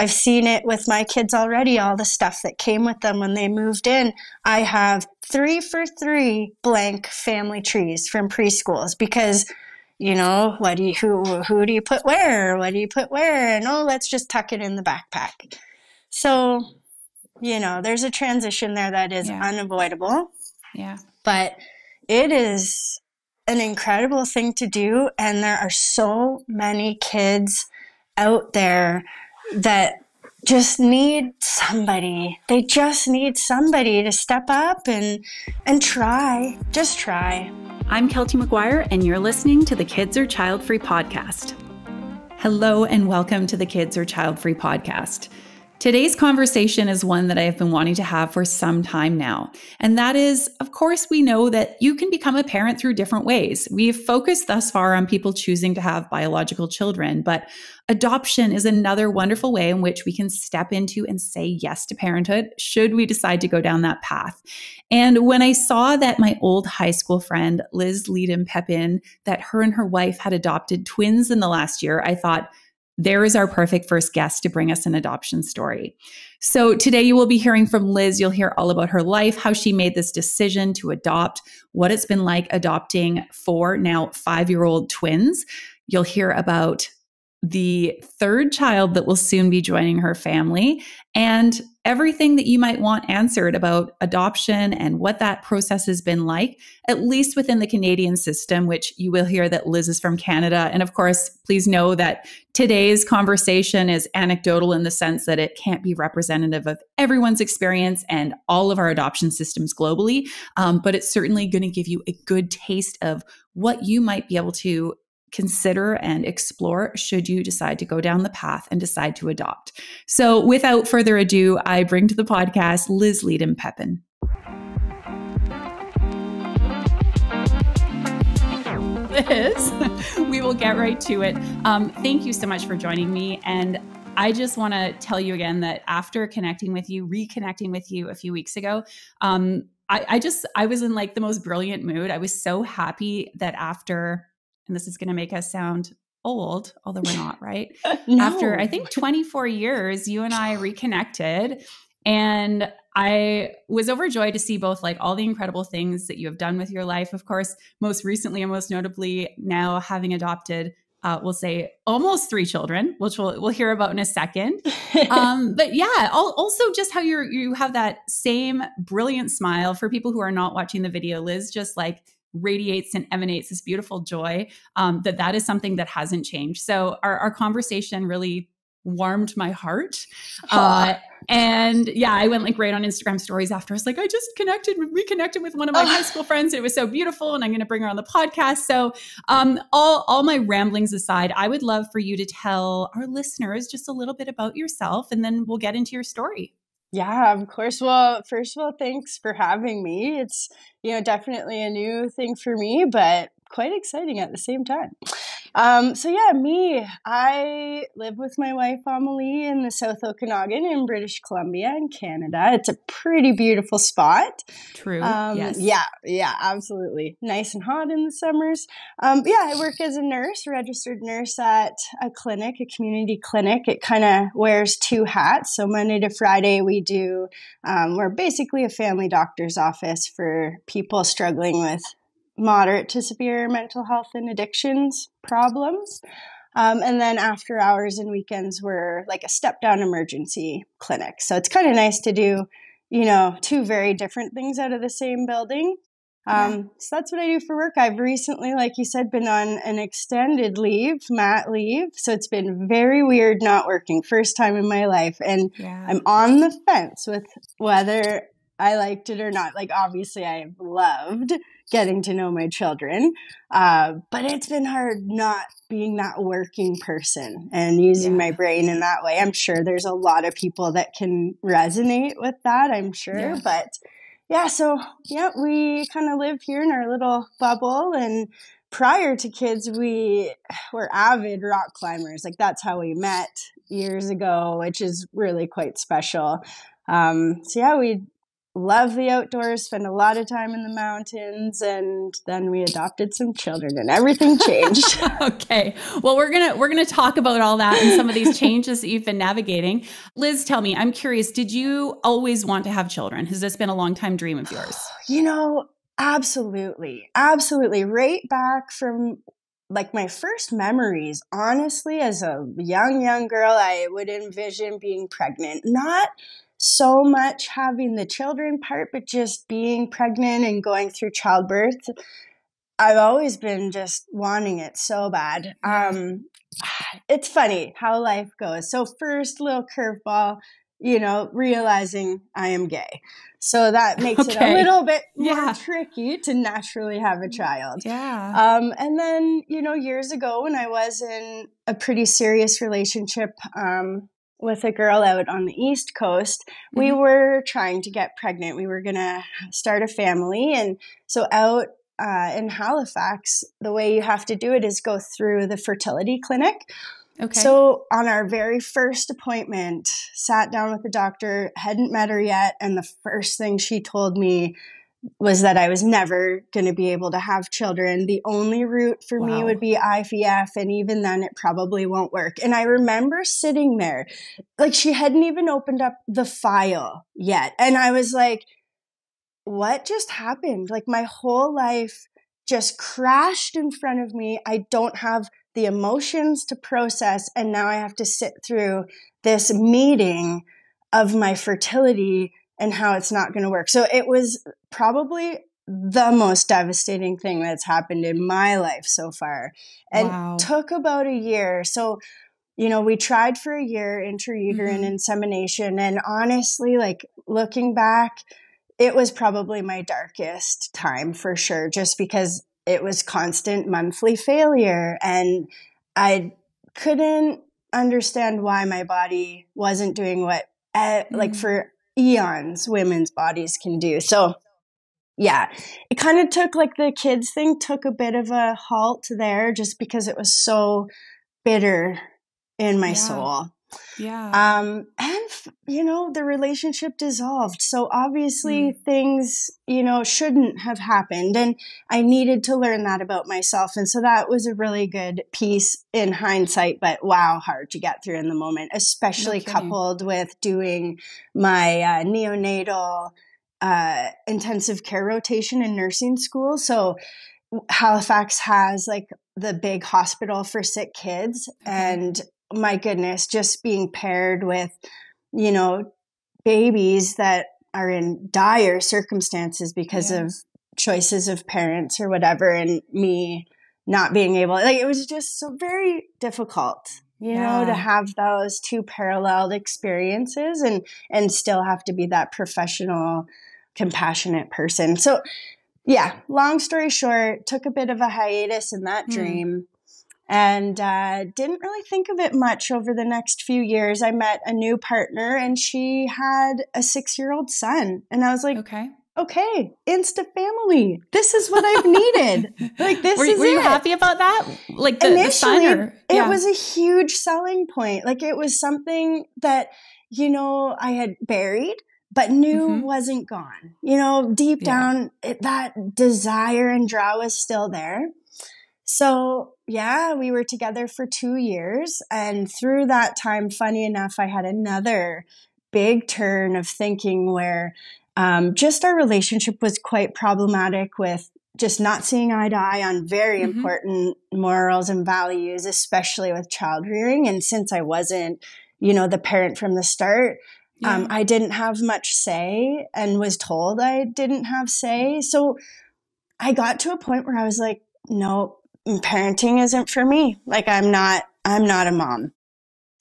I've seen it with my kids already, all the stuff that came with them when they moved in. I have three for three blank family trees from preschools because you know, what do you who who do you put where? What do you put where? And oh, let's just tuck it in the backpack. So, you know, there's a transition there that is yeah. unavoidable. Yeah. But it is an incredible thing to do and there are so many kids out there that just need somebody. They just need somebody to step up and and try. Just try. I'm Keltie McGuire, and you're listening to the Kids or Childfree podcast. Hello, and welcome to the Kids or Childfree podcast. Today's conversation is one that I have been wanting to have for some time now. And that is, of course, we know that you can become a parent through different ways. We've focused thus far on people choosing to have biological children, but adoption is another wonderful way in which we can step into and say yes to parenthood should we decide to go down that path. And when I saw that my old high school friend, Liz Leedham Pepin, that her and her wife had adopted twins in the last year, I thought, there is our perfect first guest to bring us an adoption story. So, today you will be hearing from Liz. You'll hear all about her life, how she made this decision to adopt, what it's been like adopting four, now five year old twins. You'll hear about the third child that will soon be joining her family and everything that you might want answered about adoption and what that process has been like, at least within the Canadian system, which you will hear that Liz is from Canada. And of course, please know that today's conversation is anecdotal in the sense that it can't be representative of everyone's experience and all of our adoption systems globally. Um, but it's certainly going to give you a good taste of what you might be able to consider and explore should you decide to go down the path and decide to adopt. So, without further ado, I bring to the podcast Liz Leedham Pepin. Liz, we will get right to it. Um, thank you so much for joining me. And I just want to tell you again that after connecting with you, reconnecting with you a few weeks ago, um, I, I just, I was in like the most brilliant mood. I was so happy that after and this is going to make us sound old, although we're not, right? no. After I think 24 years, you and I reconnected and I was overjoyed to see both like all the incredible things that you have done with your life. Of course, most recently and most notably now having adopted uh, we'll say almost three children, which we'll we'll hear about in a second. Um, but yeah, also just how you you have that same brilliant smile for people who are not watching the video. Liz just like radiates and emanates this beautiful joy um, that that is something that hasn't changed. So our, our conversation really warmed my heart. Uh, and yeah i went like right on instagram stories after. I was like i just connected reconnected with one of my high school friends. It was so beautiful and i'm going to bring her on the podcast. So um, all, all my ramblings aside i would love for you to tell our listeners just a little bit about yourself and then we'll get into your story yeah, of course. Well, first of all, thanks for having me. It's, you know, definitely a new thing for me, but quite exciting at the same time. Um, so yeah, me, I live with my wife Amelie in the South Okanagan in British Columbia in Canada. It's a pretty beautiful spot. True. Um, yes. Yeah, yeah, absolutely. Nice and hot in the summers. Um, yeah, I work as a nurse, registered nurse at a clinic, a community clinic. It kind of wears two hats. So Monday to Friday, we do. Um, we're basically a family doctor's office for people struggling with moderate to severe mental health and addictions problems. Um, and then after hours and weekends, we're like a step down emergency clinic. So it's kind of nice to do, you know, two very different things out of the same building. Um, yeah. So that's what I do for work. I've recently, like you said, been on an extended leave, mat leave. So it's been very weird not working. First time in my life. And yeah. I'm on the fence with whether I liked it or not. Like, obviously, I've loved getting to know my children. Uh, but it's been hard not being that working person and using yeah. my brain in that way. I'm sure there's a lot of people that can resonate with that, I'm sure. Yeah. But yeah, so yeah, we kind of live here in our little bubble. And prior to kids, we were avid rock climbers. Like that's how we met years ago, which is really quite special. Um, so yeah, we love the outdoors, spend a lot of time in the mountains, and then we adopted some children and everything changed. okay. Well, we're going to we're going to talk about all that and some of these changes that you've been navigating. Liz, tell me, I'm curious, did you always want to have children? Has this been a long time dream of yours? You know, absolutely. Absolutely. Right back from like my first memories, honestly, as a young, young girl, I would envision being pregnant. Not so much having the children part, but just being pregnant and going through childbirth. I've always been just wanting it so bad. Um, it's funny how life goes. So, first little curveball, you know, realizing I am gay. So that makes okay. it a little bit more yeah. tricky to naturally have a child. Yeah. Um, and then, you know, years ago when I was in a pretty serious relationship um, with a girl out on the East Coast, mm-hmm. we were trying to get pregnant. We were going to start a family. And so out uh, in Halifax, the way you have to do it is go through the fertility clinic. Okay. So on our very first appointment, sat down with the doctor, hadn't met her yet, and the first thing she told me was that I was never going to be able to have children. The only route for wow. me would be IVF, and even then, it probably won't work. And I remember sitting there, like she hadn't even opened up the file yet. And I was like, what just happened? Like my whole life just crashed in front of me. I don't have the emotions to process. And now I have to sit through this meeting of my fertility and how it's not going to work. So it was probably the most devastating thing that's happened in my life so far. And wow. took about a year. So, you know, we tried for a year intrauterine mm-hmm. insemination. And honestly, like looking back, it was probably my darkest time for sure, just because it was constant monthly failure and I couldn't understand why my body wasn't doing what uh, like mm. for eons women's bodies can do. So yeah, it kind of took like the kids thing took a bit of a halt there just because it was so bitter in my yeah. soul. Yeah. Um, and, you know, the relationship dissolved. So obviously mm. things, you know, shouldn't have happened. And I needed to learn that about myself. And so that was a really good piece in hindsight, but wow, hard to get through in the moment, especially no coupled with doing my uh, neonatal uh, intensive care rotation in nursing school. So Halifax has like the big hospital for sick kids. And my goodness, just being paired with, you know, babies that are in dire circumstances because yeah. of choices of parents or whatever, and me not being able, like, it was just so very difficult you yeah. know to have those two paralleled experiences and and still have to be that professional compassionate person so yeah long story short took a bit of a hiatus in that mm. dream and uh, didn't really think of it much over the next few years. I met a new partner and she had a six year old son. And I was like, okay. Okay, insta family. This is what I've needed. like this were, is were you it. happy about that? Like the, initially, the or, yeah. it was a huge selling point. Like it was something that you know I had buried, but knew mm-hmm. wasn't gone. You know, deep yeah. down, it, that desire and draw was still there. So, yeah, we were together for two years. And through that time, funny enough, I had another big turn of thinking where um, just our relationship was quite problematic with just not seeing eye to eye on very mm-hmm. important morals and values, especially with child rearing. And since I wasn't, you know, the parent from the start, um, yeah. um, I didn't have much say and was told I didn't have say. So I got to a point where I was like, no, parenting isn't for me. Like I'm not, I'm not a mom.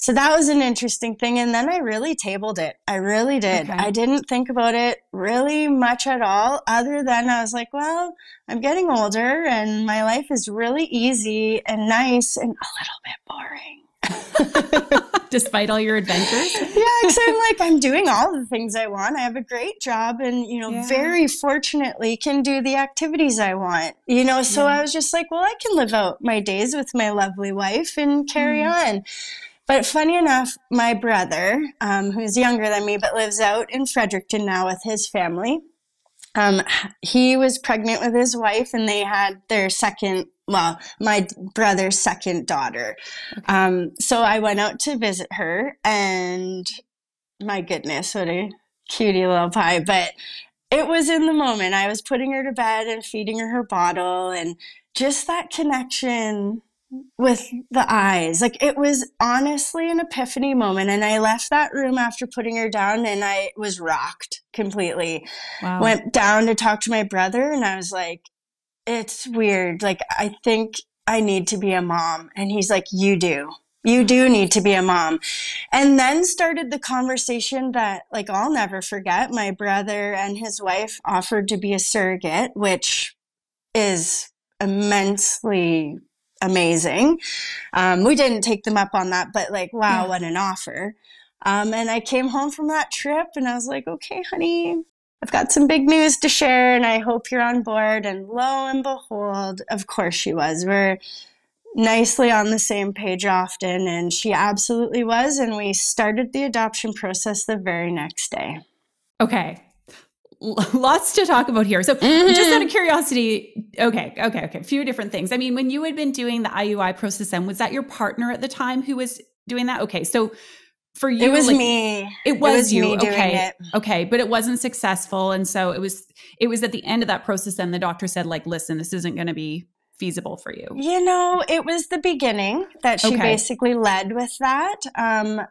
So that was an interesting thing. And then I really tabled it. I really did. Okay. I didn't think about it really much at all, other than I was like, well, I'm getting older and my life is really easy and nice and a little bit boring. Despite all your adventures? yeah, because I'm like, I'm doing all the things I want. I have a great job and, you know, yeah. very fortunately can do the activities I want. You know, so yeah. I was just like, well, I can live out my days with my lovely wife and carry mm. on. But funny enough, my brother, um, who's younger than me but lives out in Fredericton now with his family, um, he was pregnant with his wife and they had their second well, my brother's second daughter. Okay. Um, so I went out to visit her, and my goodness, what a cutie little pie. But it was in the moment. I was putting her to bed and feeding her her bottle, and just that connection with the eyes. Like it was honestly an epiphany moment. And I left that room after putting her down and I was rocked completely. Wow. Went down to talk to my brother and I was like, it's weird. Like, I think I need to be a mom. And he's like, You do. You do need to be a mom. And then started the conversation that, like, I'll never forget. My brother and his wife offered to be a surrogate, which is immensely amazing. Um, we didn't take them up on that, but like, wow, yeah. what an offer. Um, and I came home from that trip and I was like, okay, honey, I've got some big news to share and I hope you're on board. And lo and behold, of course she was. We're nicely on the same page often, and she absolutely was. And we started the adoption process the very next day. Okay. lots to talk about here. So, mm-hmm. just out of curiosity, okay, okay, okay, a few different things. I mean, when you had been doing the IUI process, then was that your partner at the time who was doing that? Okay, so for you, it was like, me. It was, it was you. okay, okay, but it wasn't successful, and so it was. It was at the end of that process, and the doctor said, like, listen, this isn't going to be feasible for you. You know, it was the beginning that she okay. basically led with that. Um,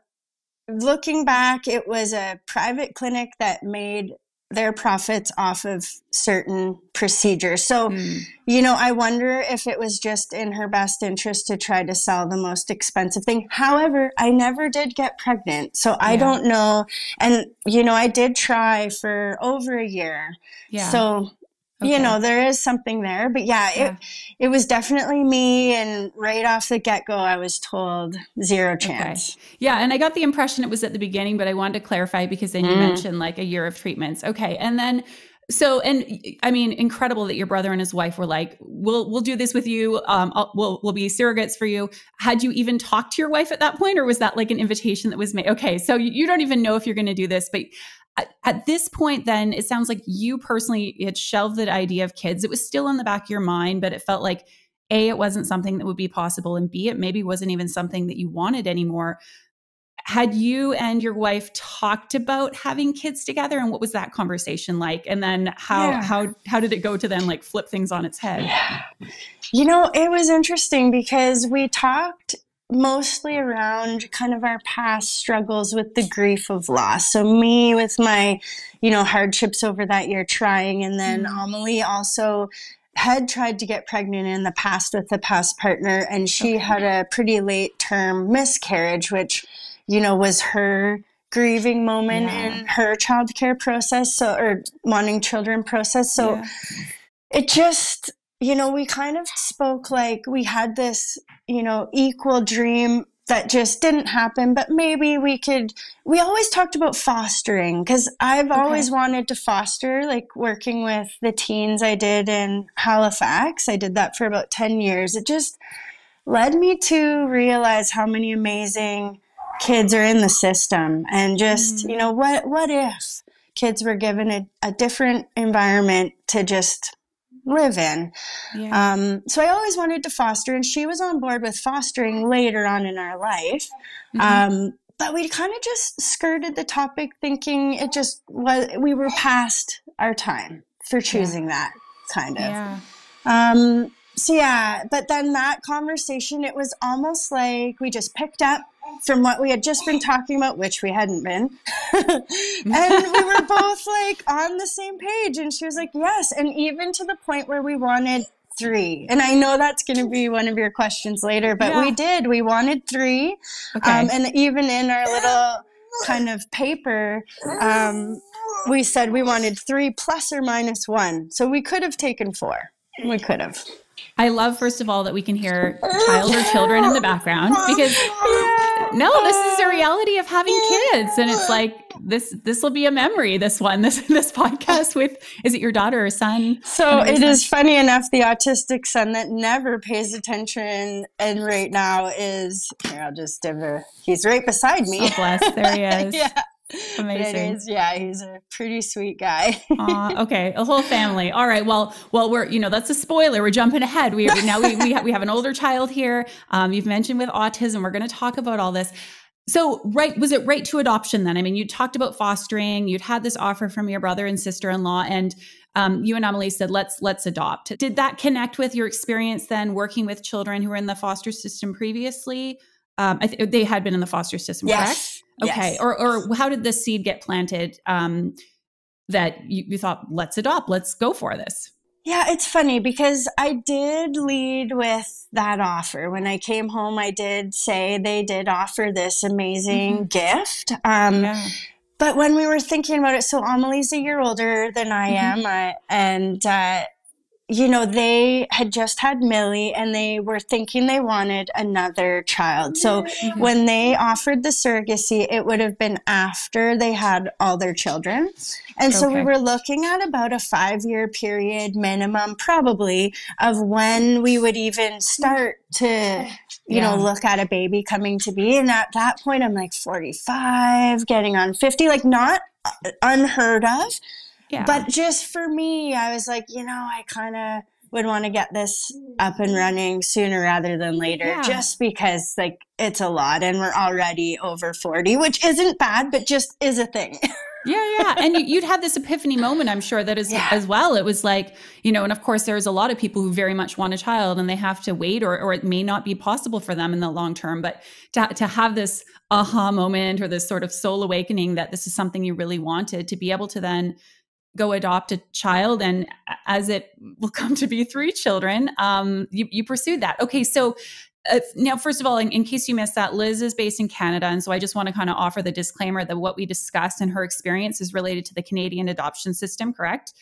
looking back, it was a private clinic that made their profits off of certain procedures. So, mm. you know, I wonder if it was just in her best interest to try to sell the most expensive thing. However, I never did get pregnant. So I don't know. And, you know, I did try for over a year. Yeah. So Okay. You know, there is something there, but yeah, yeah, it it was definitely me and right off the get-go I was told zero chance. Okay. Yeah, and I got the impression it was at the beginning, but I wanted to clarify because then you mm. mentioned like a year of treatments. Okay. And then so and I mean incredible that your brother and his wife were like we'll we'll do this with you um I'll, we'll we'll be surrogates for you. Had you even talked to your wife at that point or was that like an invitation that was made? Okay, so you don't even know if you're going to do this, but at, at this point, then it sounds like you personally had shelved the idea of kids. It was still in the back of your mind, but it felt like A, it wasn't something that would be possible, and B, it maybe wasn't even something that you wanted anymore. Had you and your wife talked about having kids together, and what was that conversation like? And then how yeah. how how did it go to then like flip things on its head? Yeah. You know, it was interesting because we talked mostly around kind of our past struggles with the grief of loss. So me with my, you know, hardships over that year trying, and then mm. Amelie also had tried to get pregnant in the past with a past partner, and she okay. had a pretty late term miscarriage, which, you know, was her grieving moment yeah. in her childcare process, so or wanting children process. So yeah. it just you know, we kind of spoke like we had this, you know, equal dream that just didn't happen, but maybe we could. We always talked about fostering because I've okay. always wanted to foster, like working with the teens I did in Halifax. I did that for about 10 years. It just led me to realize how many amazing kids are in the system and just, mm. you know, what, what if kids were given a, a different environment to just live in. Yeah. Um, so I always wanted to foster, and she was on board with fostering later on in our life. Mm-hmm. Um, but we kind of just skirted the topic, thinking it just was we were past our time for choosing yeah. that kind of. Yeah. Um, so yeah, but then that conversation, it was almost like we just picked up from what we had just been talking about, which we hadn't been. and we were both like on the same page. And she was like, yes. And even to the point where we wanted three. And I know that's going to be one of your questions later, but yeah. we did. We wanted three. Okay. Um, and even in our little kind of paper, um, we said we wanted three plus or minus one. So we could have taken four. We could have. I love, first of all, that we can hear child or children in the background because no, this is the reality of having kids. And it's like this this will be a memory, this one, this this podcast with is it your daughter or son? So it son? is funny enough, the autistic son that never pays attention and right now is here, I'll just give a he's right beside me. Oh bless, there he is. yeah. Amazing. Is, yeah, he's a pretty sweet guy. uh, okay, a whole family. All right. Well, well, we're you know that's a spoiler. We're jumping ahead. We now we we, ha- we have an older child here. Um, you've mentioned with autism. We're going to talk about all this. So, right, was it right to adoption then? I mean, you talked about fostering. You'd had this offer from your brother and sister-in-law, and um, you and Amelie said, "Let's let's adopt." Did that connect with your experience then working with children who were in the foster system previously? Um, th- they had been in the foster system, yes. correct? Okay. Yes. Or, or how did this seed get planted um, that you, you thought, let's adopt, let's go for this? Yeah, it's funny because I did lead with that offer. When I came home, I did say they did offer this amazing mm-hmm. gift. Um, yeah. But when we were thinking about it, so Amelie's a year older than I mm-hmm. am, I, and uh, you know, they had just had Millie and they were thinking they wanted another child. So mm-hmm. when they offered the surrogacy, it would have been after they had all their children. And so okay. we were looking at about a five year period minimum, probably, of when we would even start to, you yeah. know, look at a baby coming to be. And at that point, I'm like 45, getting on 50, like not uh, unheard of. Yeah. But just for me, I was like, you know, I kind of would want to get this up and mm-hmm. running sooner rather than later yeah. just because like it's a lot and we're already over 40 which isn't bad but just is a thing yeah yeah and you'd had this epiphany moment i'm sure that is yeah. as well it was like you know and of course there's a lot of people who very much want a child and they have to wait or, or it may not be possible for them in the long term but to, to have this aha moment or this sort of soul awakening that this is something you really wanted to be able to then go adopt a child and as it will come to be three children um, you, you pursued that. Okay so uh, now first of all in, in, case you missed that liz is based in canada and so i just want to kind of offer the disclaimer that what we discussed in her experience is related to the canadian adoption system correct?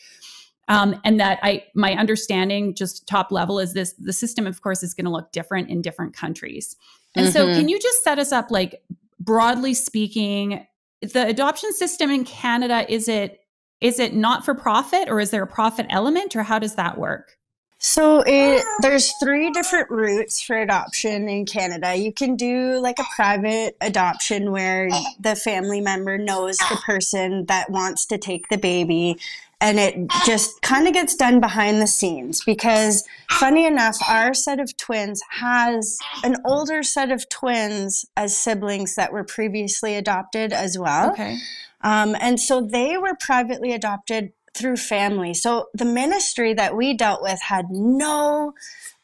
Um, and that i my understanding just top level is this the system of course is going to look different in different countries. And mm-hmm. so can you just set us up like broadly speaking the adoption system in canada is it is it not for profit or is there a profit element or how does that work? So it, there's three different routes for adoption in Canada. You can do like a private adoption where the family member knows the person that wants to take the baby and it just kind of gets done behind the scenes because funny enough our set of twins has an older set of twins as siblings that were previously adopted as well okay um, and so they were privately adopted through family. So the ministry that we dealt with had no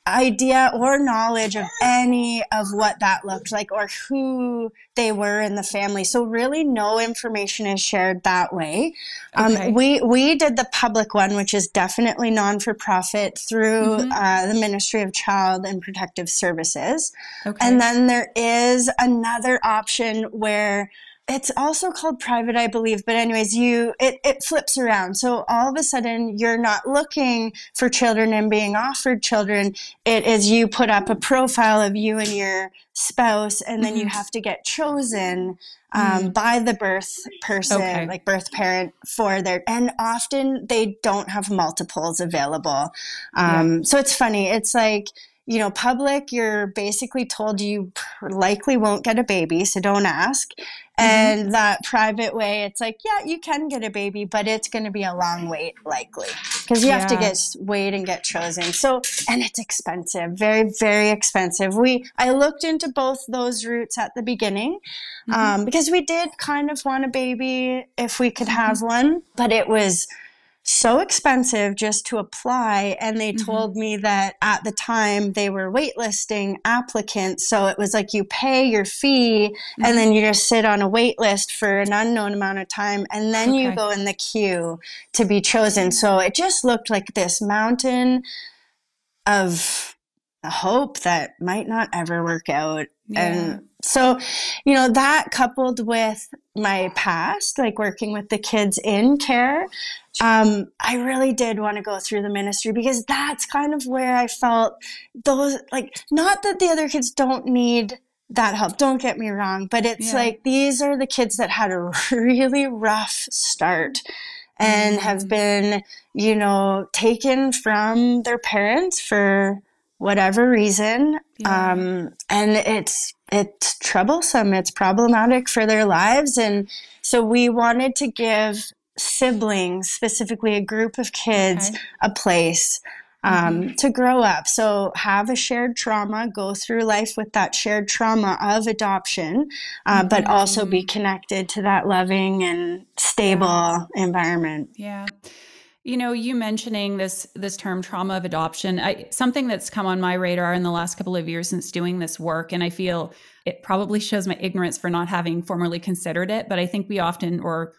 idea or knowledge of any of what that looked like or who they were in the family. So really no information is shared that way. Um, okay. Um, we, we did the public one, which is definitely non-for-profit through mm-hmm. uh, the Ministry of Child and Protective Services. Okay. And then there is another option where it's also called private i believe but anyways you it, it flips around so all of a sudden you're not looking for children and being offered children it is you put up a profile of you and your spouse and then mm-hmm. you have to get chosen um, mm-hmm. by the birth person okay. like birth parent for their and often they don't have multiples available um, yeah. so it's funny it's like you know, public, you're basically told you likely won't get a baby, so don't ask. Mm-hmm. And that private way, it's like, yeah, you can get a baby, but it's going to be a long wait, likely, because you yeah. have to get weighed and get chosen. So, and it's expensive, very, very expensive. We, I looked into both those routes at the beginning, mm-hmm. um, because we did kind of want a baby if we could have mm-hmm. one, but it was so expensive just to apply. And they mm-hmm. told me that at the time they were waitlisting applicants. So it was like you pay your fee mm-hmm. and then you just sit on a waitlist for an unknown amount of time and then okay. you go in the queue to be chosen. So it just looked like this mountain of hope that might not ever work out. Yeah. And so, you know, that coupled with my past, like working with the kids in care, um, I really did want to go through the ministry because that's kind of where I felt those, like, not that the other kids don't need that help. Don't get me wrong, but it's Yeah. like these are the kids that had a really rough start and have Mhm. been, you know, taken from their parents for whatever reason. Yeah. Um, and it's it's troublesome. It's problematic for their lives, and so we wanted to give siblings, specifically a group of kids, Okay. a place um, to grow up. So have a shared trauma, go through life with that shared trauma of adoption, uh, but also be connected to that loving and stable environment. Yeah. You know, you mentioning this this term trauma of adoption, I, something that's come on my radar in the last couple of years since doing this work, and I feel it probably shows my ignorance for not having formerly considered it. But I think we often, or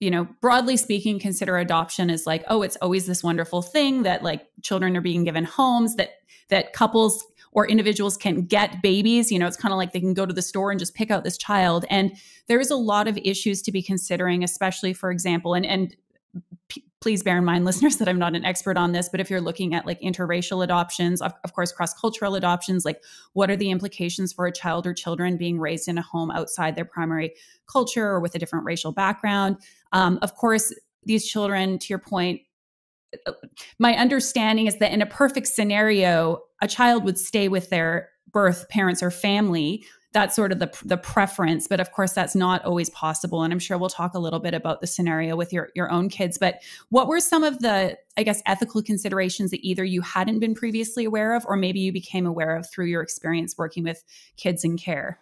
you know, broadly speaking, consider adoption as like, oh, it's always this wonderful thing that like children are being given homes, that that couples or individuals can get babies. You know, it's kind of like they can go to the store and just pick out this child. And there is a lot of issues to be considering, especially, for example, and and please bear in mind listeners that i'm not an expert on this but if you're looking at like interracial adoptions of, of course cross-cultural adoptions like what are the implications for a child or children being raised in a home outside their primary culture or with a different racial background? Um, of course these children to your point uh, my understanding is that in a perfect scenario a child would stay with their birth parents or family that's sort of the the preference but of course that's not always possible. And i'm sure we'll talk a little bit about the scenario with your your own kids but what were some of the i guess ethical considerations that either you hadn't been previously aware of or maybe you became aware of through your experience working with kids in care?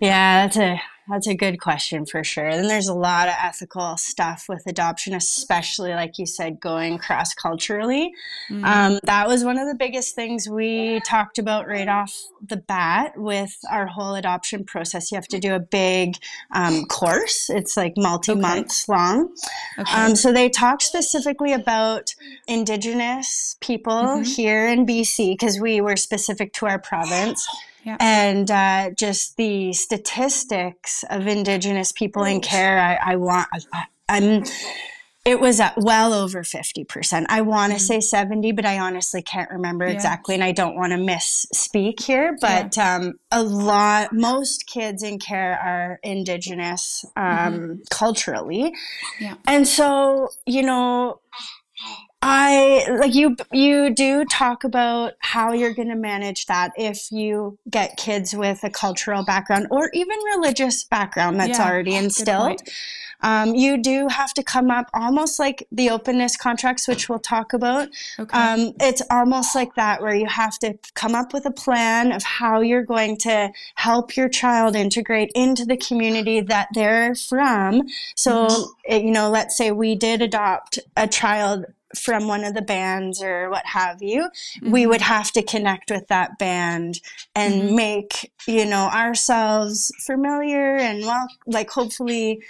Yeah, that's a that's a good question for sure. And there's a lot of ethical stuff with adoption, especially like you said, going cross culturally. Mm. Um, that was one of the biggest things we talked about right off the bat with our whole adoption process. You have to do a big um, course. It's like multi months long. okay. Um, so they talked specifically about Indigenous people Mhm. here in BC because we were specific to our province. Yeah. And uh, just the statistics of Indigenous people in care, I, I want, I, I'm, it was well over 50%. I want to say 70, but I honestly can't remember Yeah. exactly. And I don't want to misspeak here, but um, a lot, most kids in care are Indigenous um, culturally. Yeah. And so, you know, I like you you do talk about how you're going to manage that if you get kids with a cultural background or even religious background that's Yeah, already instilled. Um, you do have to come up almost like the openness contracts, which we'll talk about. okay Um, it's almost like that where you have to come up with a plan of how you're going to help your child integrate into the community that they're from. So, it, you know, let's say we did adopt a child from one of the bands or what have you, we Mhm. would have to connect with that band and Mhm. make, you know, ourselves familiar and well, like hopefully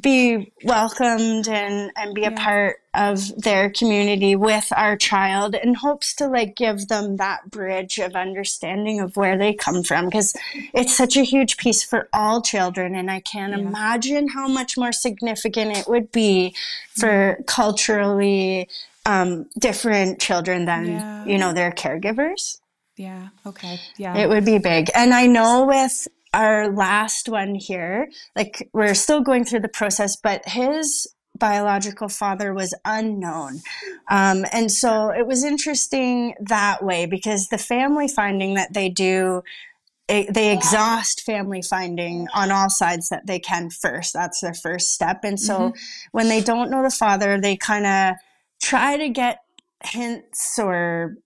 be welcomed and and be a part of their community with our child in hopes to like give them that bridge of understanding of where they come from because it's such a huge piece for all children and i can't Yeah. imagine how much more significant it would be for culturally um, different children than Yeah. you know their caregivers yeah okay yeah it would be big. And I know with our last one here, like we're still going through the process, but his biological father was unknown. Um, and so it was interesting that way because the family finding that they do. It, they exhaust family finding on all sides that they can first. That's their first step. And so when they don't know the father, they kind of try to get hints or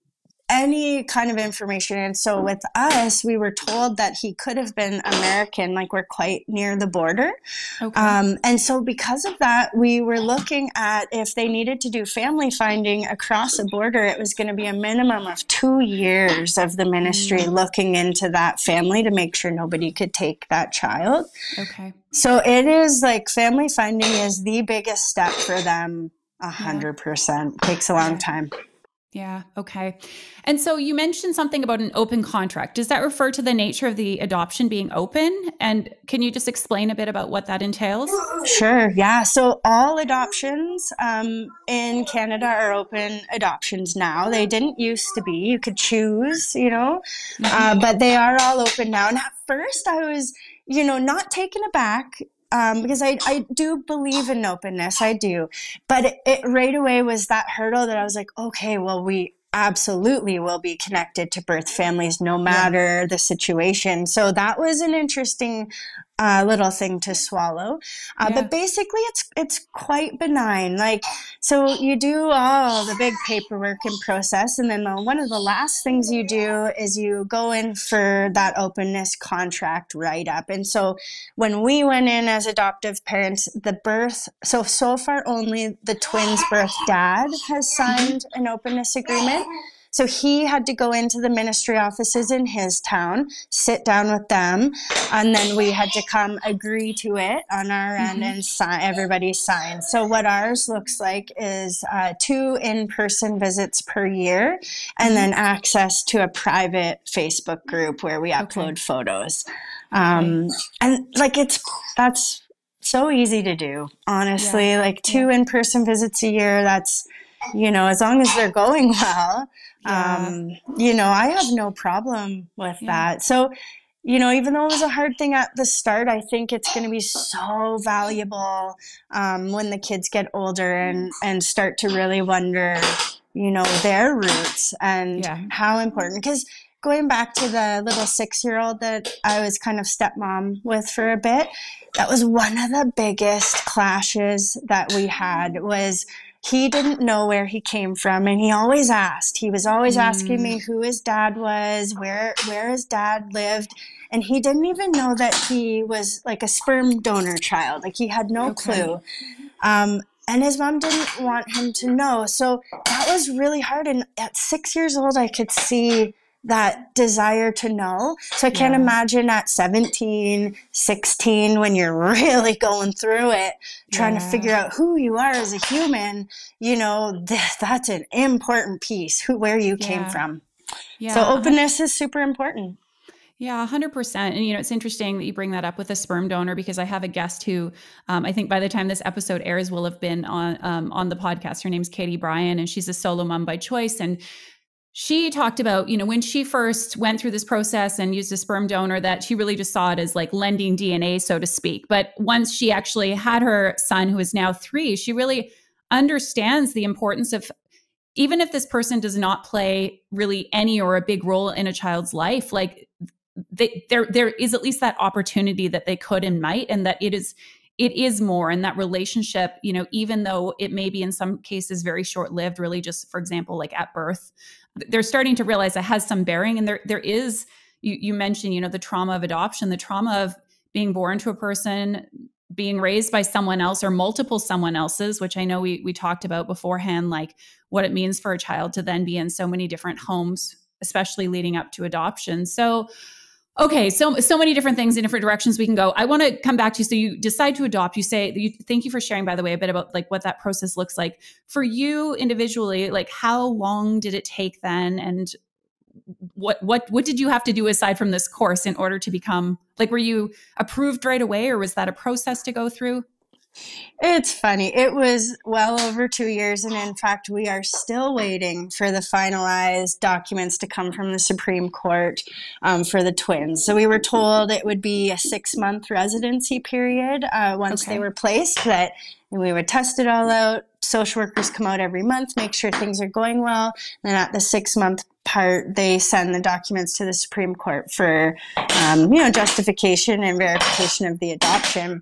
any kind of information. And so with us, we were told that he could have been American, like we're quite near the border. okay Um, and so because of that, we were looking at if they needed to do family finding across a border, it was going to be a minimum of two years of the ministry looking into that family to make sure nobody could take that child. okay So it is like family finding is the biggest step for them. A hundred percent takes a long time. Yeah. Okay. And so you mentioned something about an open contract. Does that refer to the nature of the adoption being open? And can you just explain a bit about what that entails? Sure. Yeah. So all adoptions um, in Canada are open adoptions now. They didn't used to be. You could choose, you know, mm-hmm. uh, but they are all open now. And at first, I was, you know, not taken aback um, because I, I do believe in openness. I do. But it, it right away was that hurdle that I was like, okay, well, we absolutely will be connected to birth families no matter yeah. the situation. So that was an interesting uh, little thing to swallow. Uh, yeah. But basically, it's it's quite benign. Like so, you do all the big paperwork and process, and then the, one of the last things you do is you go in for that openness contract write up. And so, when we went in as adoptive parents, the birth so so far only the twins' birth dad has signed an openness agreement. So he had to go into the ministry offices in his town, sit down with them, and then we had to come agree to it on our end mm-hmm. and sign. Everybody signed. So what ours looks like is uh, two in-person visits per year, and mm-hmm. then access to a private Facebook group where we upload okay. photos. Um. And like it's that's so easy to do, honestly. Yeah. Like two yeah. in-person visits a year. That's you know, as long as they're going well, yeah. um, you know, I have no problem with yeah. that. So, you know, even though it was a hard thing at the start, I think it's going to be so valuable um, when the kids get older and and start to really wonder, you know, their roots and yeah. how important. Because going back to the little six year old that I was kind of stepmom with for a bit, that was one of the biggest clashes that we had was he didn't know where he came from and he always asked he was always mm. asking me who his dad was where where his dad lived and he didn't even know that he was like a sperm donor child like he had no okay. clue um, and his mom didn't want him to know so that was really hard and at six years old i could see that desire to know. So I can't yeah. imagine at 17, 16, when you're really going through it, trying yeah. to figure out who you are as a human, you know, th- that's an important piece, who, where you yeah. came from. Yeah. So openness is super important. Yeah, 100%. And, you know, it's interesting that you bring that up with a sperm donor because I have a guest who um, I think by the time this episode airs will have been on um, on the podcast. Her name's Katie Bryan, and she's a solo mom by choice. And she talked about, you know, when she first went through this process and used a sperm donor, that she really just saw it as like lending DNA, so to speak. But once she actually had her son, who is now three, she really understands the importance of even if this person does not play really any or a big role in a child's life, like they, there there is at least that opportunity that they could and might, and that it is it is more and that relationship you know even though it may be in some cases very short lived really just for example like at birth they're starting to realize it has some bearing and there there is you, you mentioned you know the trauma of adoption the trauma of being born to a person being raised by someone else or multiple someone else's which i know we we talked about beforehand like what it means for a child to then be in so many different homes especially leading up to adoption. So okay so so many different things in different directions we can go. I want to come back to you. So you decide to adopt. You say you thank you for sharing by the way a bit about like what that process looks like. For you individually like how long did it take then? And what what what did you have to do aside from this course in order to become like were you approved right away or was that a process to go through it's funny. It was well over two years, and in fact, we are still waiting for the finalized documents to come from the Supreme Court um, for the twins. So we were told it would be a six month residency period uh, once okay. they were placed, that we would test it all out. Social workers come out every month, make sure things are going well. Then at the six month part, they send the documents to the Supreme Court for, um, you know, justification and verification of the adoption.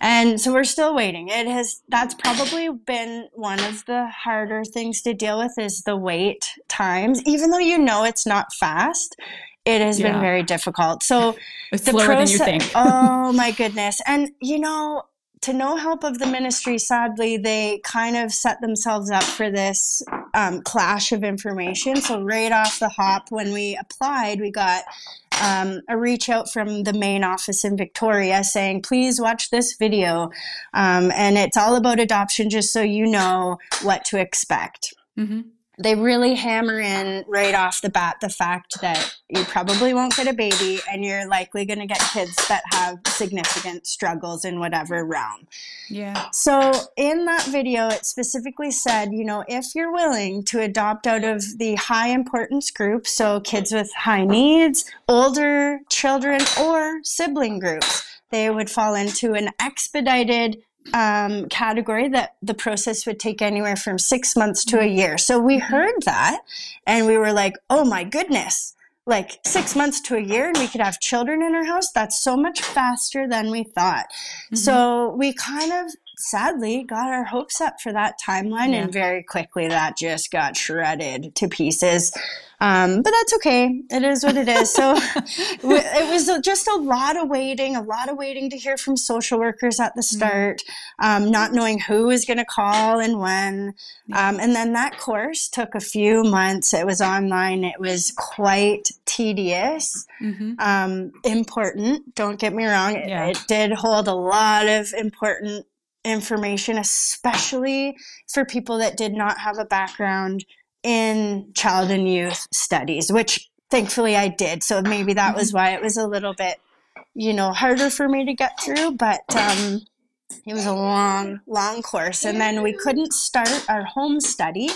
And so we're still waiting. It has that's probably been one of the harder things to deal with is the wait times. Even though you know it's not fast, it has yeah. been very difficult. So it's the slower process, than you think. oh my goodness. And you know, to no help of the ministry, sadly, they kind of set themselves up for this um, clash of information. So, right off the hop, when we applied, we got um, a reach out from the main office in Victoria saying, please watch this video. Um, and it's all about adoption, just so you know what to expect. Mm-hmm. They really hammer in right off the bat the fact that you probably won't get a baby and you're likely going to get kids that have significant struggles in whatever realm. Yeah. So, in that video, it specifically said, you know, if you're willing to adopt out of the high importance group, so kids with high needs, older children, or sibling groups, they would fall into an expedited um, category that the process would take anywhere from six months to a year. So we mm-hmm. heard that and we were like, oh my goodness, like six months to a year and we could have children in our house. That's so much faster than we thought. Mm-hmm. So we kind of sadly got our hopes up for that timeline yeah. and very quickly that just got shredded to pieces. Um, but that's okay. It is what it is. So it was just a lot of waiting a lot of waiting to hear from social workers at the mm-hmm. start um, not knowing who was going to call and when. Um, and then that course took a few months. It was online. It was quite tedious mm-hmm. Um, important. Don't get me wrong. It, yeah. it did hold a lot of important information, especially for people that did not have a background in child and youth studies, which thankfully I did. So maybe that was mm-hmm. why it was a little bit, you know, harder for me to get through. But um, it was a long, long course. And then we couldn't start our home study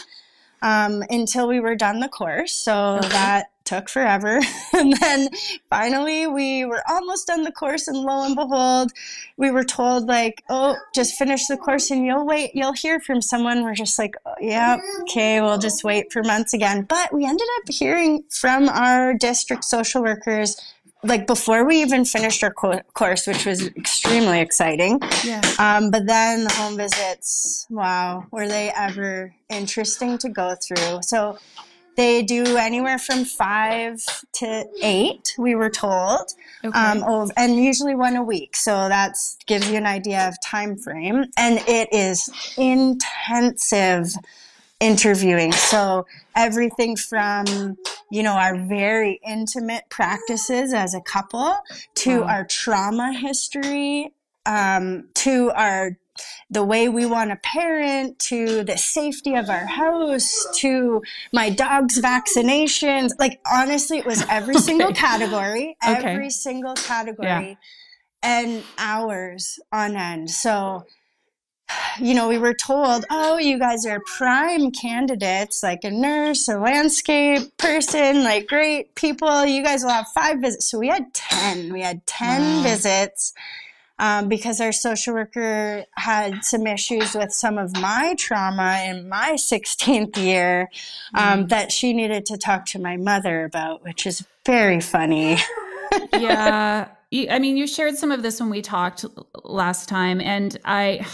um, until we were done the course. So okay. that took forever. and then finally, we were almost done the course, and lo and behold, we were told, like, oh, just finish the course and you'll wait, you'll hear from someone. We're just like, oh, yeah, okay, we'll just wait for months again. But we ended up hearing from our district social workers like before we even finished our co- course, which was extremely exciting. Yeah. Um, but then the home visits, wow, were they ever interesting to go through? So they do anywhere from five to eight, we were told, okay. um, and usually one a week. So that gives you an idea of time frame, and it is intensive interviewing. So everything from you know our very intimate practices as a couple to wow. our trauma history um, to our the way we want to parent to the safety of our house to my dog's vaccinations like honestly it was every okay. single category okay. every single category yeah. and hours on end so you know we were told oh you guys are prime candidates like a nurse a landscape person like great people you guys will have five visits so we had 10 we had 10 wow. visits um, because our social worker had some issues with some of my trauma in my 16th year um, mm. that she needed to talk to my mother about, which is very funny. yeah. I mean, you shared some of this when we talked last time, and I,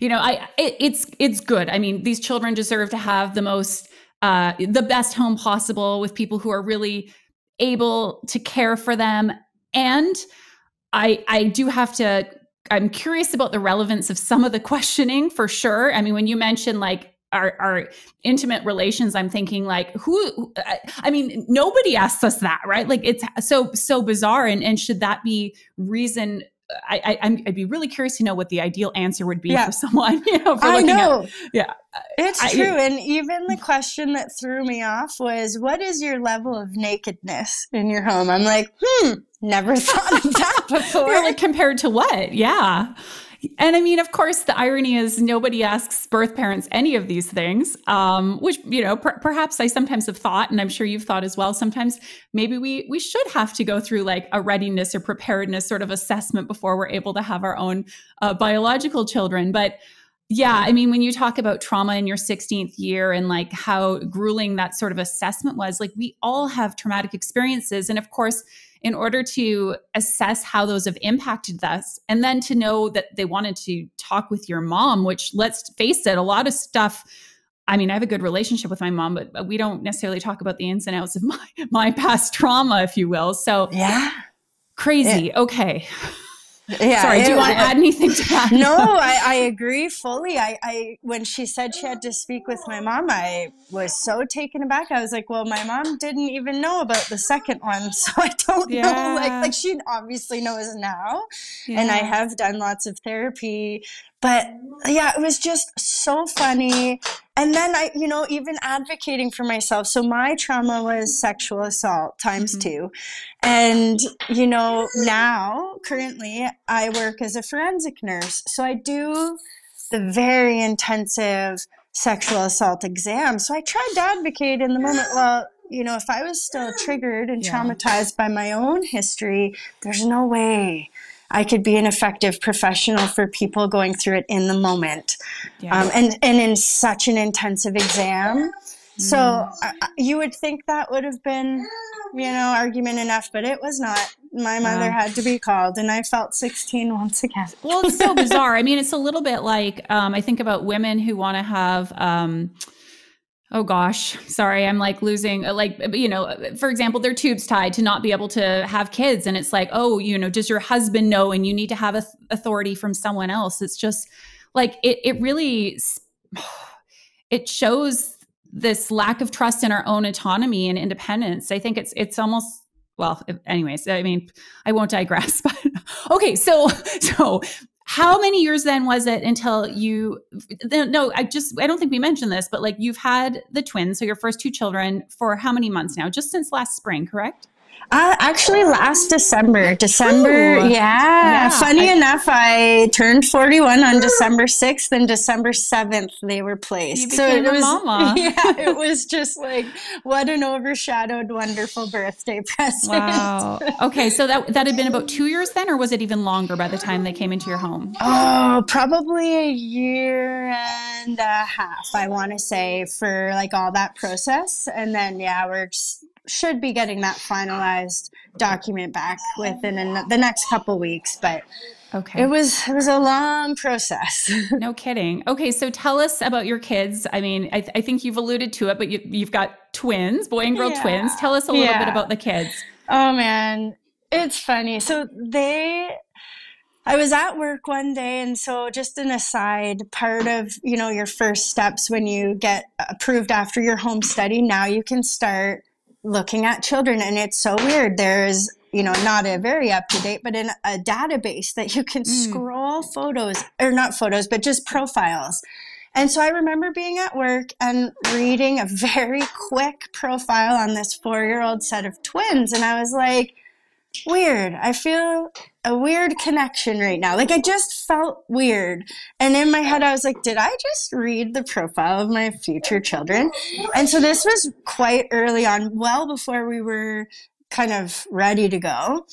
you know, I it, it's it's good. I mean, these children deserve to have the most, uh, the best home possible with people who are really able to care for them and I I do have to I'm curious about the relevance of some of the questioning for sure. I mean, when you mentioned like our, our intimate relations, I'm thinking like, who, I mean, nobody asks us that, right? Like it's so, so bizarre. And, and should that be reason I, I would be really curious to know what the ideal answer would be yeah. for someone. You know, for I know. At, yeah, it's I, true. And even the question that threw me off was, "What is your level of nakedness in your home?" I'm like, hmm, never thought of that before. like compared to what? Yeah. And I mean, of course, the irony is nobody asks birth parents any of these things, um, which you know, per- perhaps I sometimes have thought, and I'm sure you've thought as well. Sometimes maybe we we should have to go through like a readiness or preparedness sort of assessment before we're able to have our own uh, biological children. But yeah, I mean, when you talk about trauma in your 16th year and like how grueling that sort of assessment was, like we all have traumatic experiences, and of course in order to assess how those have impacted us and then to know that they wanted to talk with your mom which let's face it a lot of stuff I mean, I have a good relationship with my mom, but we don't necessarily talk about the ins and outs of my my past trauma, if you will. So yeah, crazy. Yeah. Okay. Yeah. Sorry, do you want to add anything to that? No, I, I agree fully. I, I when she said she had to speak with my mom, I was so taken aback. I was like, well, my mom didn't even know about the second one, so I don't yeah. know. Like, like she obviously knows now, yeah. and I have done lots of therapy. But yeah, it was just so funny and then I, you know, even advocating for myself. So my trauma was sexual assault times mm-hmm. two. And, you know, now currently I work as a forensic nurse. So I do the very intensive sexual assault exam. So I tried to advocate in the moment. Well, you know, if I was still triggered and yeah. traumatized by my own history, there's no way I could be an effective professional for people going through it in the moment. Yeah. Um, and, and in such an intensive exam. So mm. uh, you would think that would have been, you know, argument enough, but it was not. My mother had to be called, and I felt 16 once again. well, it's so bizarre. I mean, it's a little bit like um, I think about women who want to have. Um, oh gosh, sorry, I'm like losing, uh, like, you know, for example, their tubes tied to not be able to have kids. And it's like, oh, you know, does your husband know? And you need to have a authority from someone else. It's just like, it, it really, it shows this lack of trust in our own autonomy and independence. I think it's, it's almost, well, anyways, I mean, I won't digress, but okay. So, so how many years then was it until you no i just i don't think we mentioned this but like you've had the twins so your first two children for how many months now? Just since last spring correct uh, actually, last December. December, yeah. yeah. Funny I, enough, I turned 41 on December 6th, and December 7th they were placed. so it was, mama. Yeah, it was just like what an overshadowed, wonderful birthday present. Wow. Okay, so that that had been about two years then, or was it even longer by the time they came into your home? Oh, probably a year and a half. I want to say for like all that process, and then yeah, we're just should be getting that finalized document back within the next couple weeks, but okay, it was it was a long process. no kidding. Okay, so tell us about your kids. I mean, I, th- I think you've alluded to it, but you, have got twins, boy and girl yeah. twins. Tell us a little yeah. bit about the kids. Oh man, it's funny. So they I was at work one day, and so just an aside, part of you know your first steps when you get approved after your home study, now you can start looking at children and it's so weird there's you know not a very up to date but in a database that you can mm. scroll photos or not photos but just profiles and so i remember being at work and reading a very quick profile on this four year old set of twins and i was like weird. I feel a weird connection right now. Like I just felt weird. And in my head, I was like, did I just read the profile of my future children? And so this was quite early on, well before we were kind of ready to go.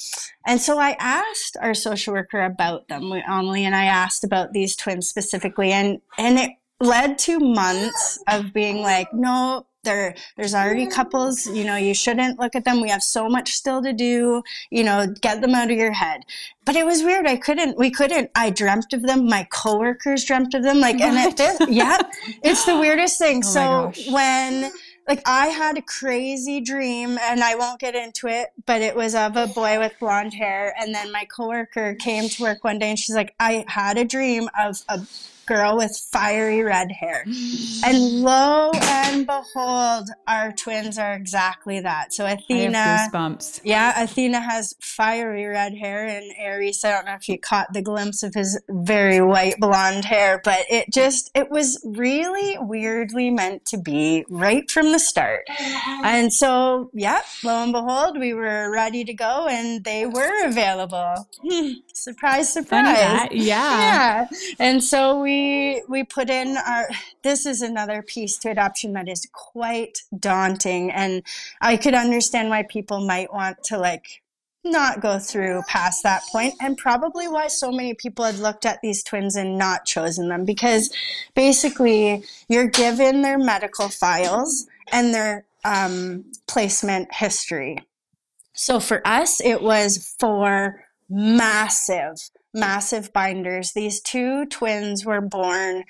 And so I asked our social worker about them, Amelie, and I asked about these twins specifically. And, and it led to months of being like, no, there there's already couples you know you shouldn't look at them. We have so much still to do you know get them out of your head. But it was weird. I couldn't we couldn't i dreamt of them. My coworkers dreamt of them. Like and it yeah it's the weirdest thing. Oh so when like I had a crazy dream and I won't get into it, but it was of a boy with blonde hair. And then my coworker came to work one day and she's like, I had a dream of a girl with fiery red hair. And lo and behold, our twins are exactly that. So Athena, goosebumps. Yeah, Athena has fiery red hair, and Aries. I don't know if you caught the glimpse of his very white blonde hair, but it just it was really weirdly meant to be right from the start. And so, yeah, lo and behold, we were ready to go, and they were available. Hmm, surprise, surprise. Yeah. Yeah. And so we we put in our this is another piece to adoption that is quite daunting and i could understand why people might want to like not go through past that point and probably why so many people had looked at these twins and not chosen them because basically you're given their medical files and their um, placement history. So for us it was for massive massive binders. These two twins were born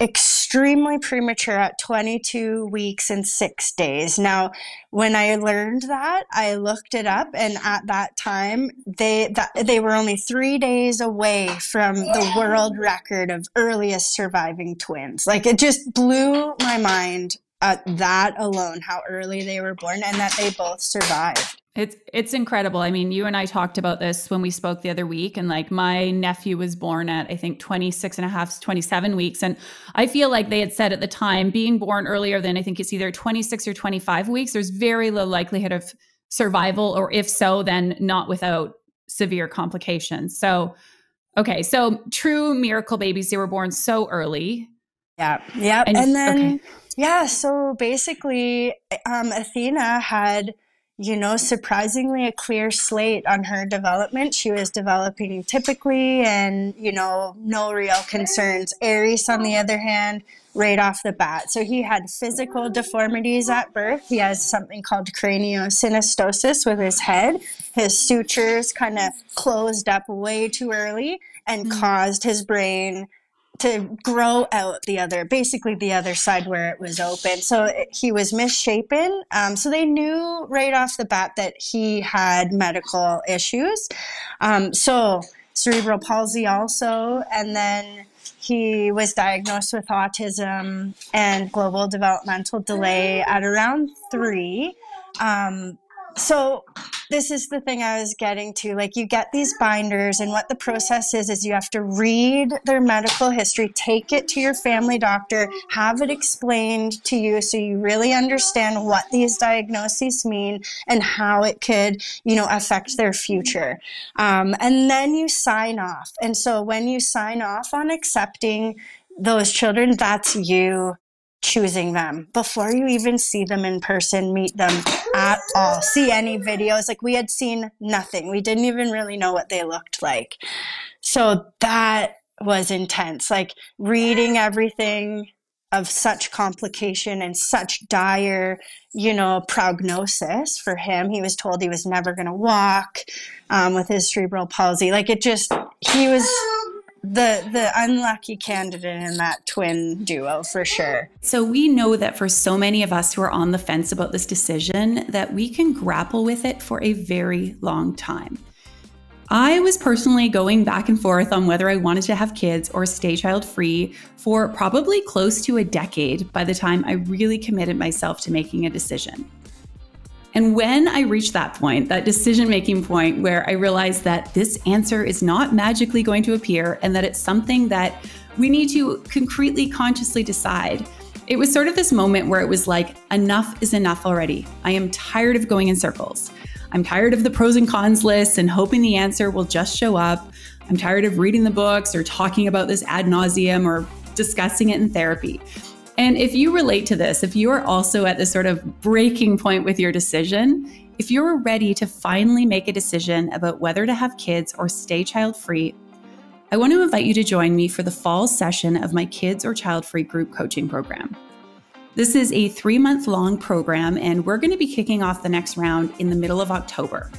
extremely premature at 22 weeks and six days. Now, when I learned that, I looked it up, and at that time, they they were only three days away from the world record of earliest surviving twins. Like it just blew my mind at that alone, how early they were born, and that they both survived. It's it's incredible. I mean, you and I talked about this when we spoke the other week and like my nephew was born at I think 26 and a half 27 weeks and I feel like they had said at the time being born earlier than I think it's either 26 or 25 weeks there's very low likelihood of survival or if so then not without severe complications. So okay, so true miracle babies they were born so early. Yeah. Yeah. And, and then okay. yeah, so basically um Athena had you know, surprisingly a clear slate on her development. She was developing typically and, you know, no real concerns. Aries, on the other hand, right off the bat. So he had physical deformities at birth. He has something called craniosynostosis with his head. His sutures kind of closed up way too early and mm-hmm. caused his brain to grow out the other, basically the other side where it was open. So he was misshapen. Um, so they knew right off the bat that he had medical issues. Um, so cerebral palsy also, and then he was diagnosed with autism and global developmental delay at around three. Um, so this is the thing I was getting to. Like, you get these binders, and what the process is is you have to read their medical history, take it to your family doctor, have it explained to you so you really understand what these diagnoses mean and how it could, you know, affect their future. Um, and then you sign off. And so when you sign off on accepting those children, that's you choosing them before you even see them in person, meet them at all, see any videos. Like we had seen nothing. We didn't even really know what they looked like. So that was intense. Like reading everything of such complication and such dire, you know, prognosis for him. He was told he was never going to walk um, with his cerebral palsy. Like it just, he was the the unlucky candidate in that twin duo for sure. So we know that for so many of us who are on the fence about this decision that we can grapple with it for a very long time. I was personally going back and forth on whether I wanted to have kids or stay child free for probably close to a decade by the time I really committed myself to making a decision. And when I reached that point, that decision making point where I realized that this answer is not magically going to appear and that it's something that we need to concretely, consciously decide, it was sort of this moment where it was like, enough is enough already. I am tired of going in circles. I'm tired of the pros and cons lists and hoping the answer will just show up. I'm tired of reading the books or talking about this ad nauseum or discussing it in therapy. And if you relate to this, if you are also at this sort of breaking point with your decision, if you're ready to finally make a decision about whether to have kids or stay child free, I want to invite you to join me for the fall session of my Kids or Childfree group coaching program. This is a three month long program, and we're going to be kicking off the next round in the middle of October.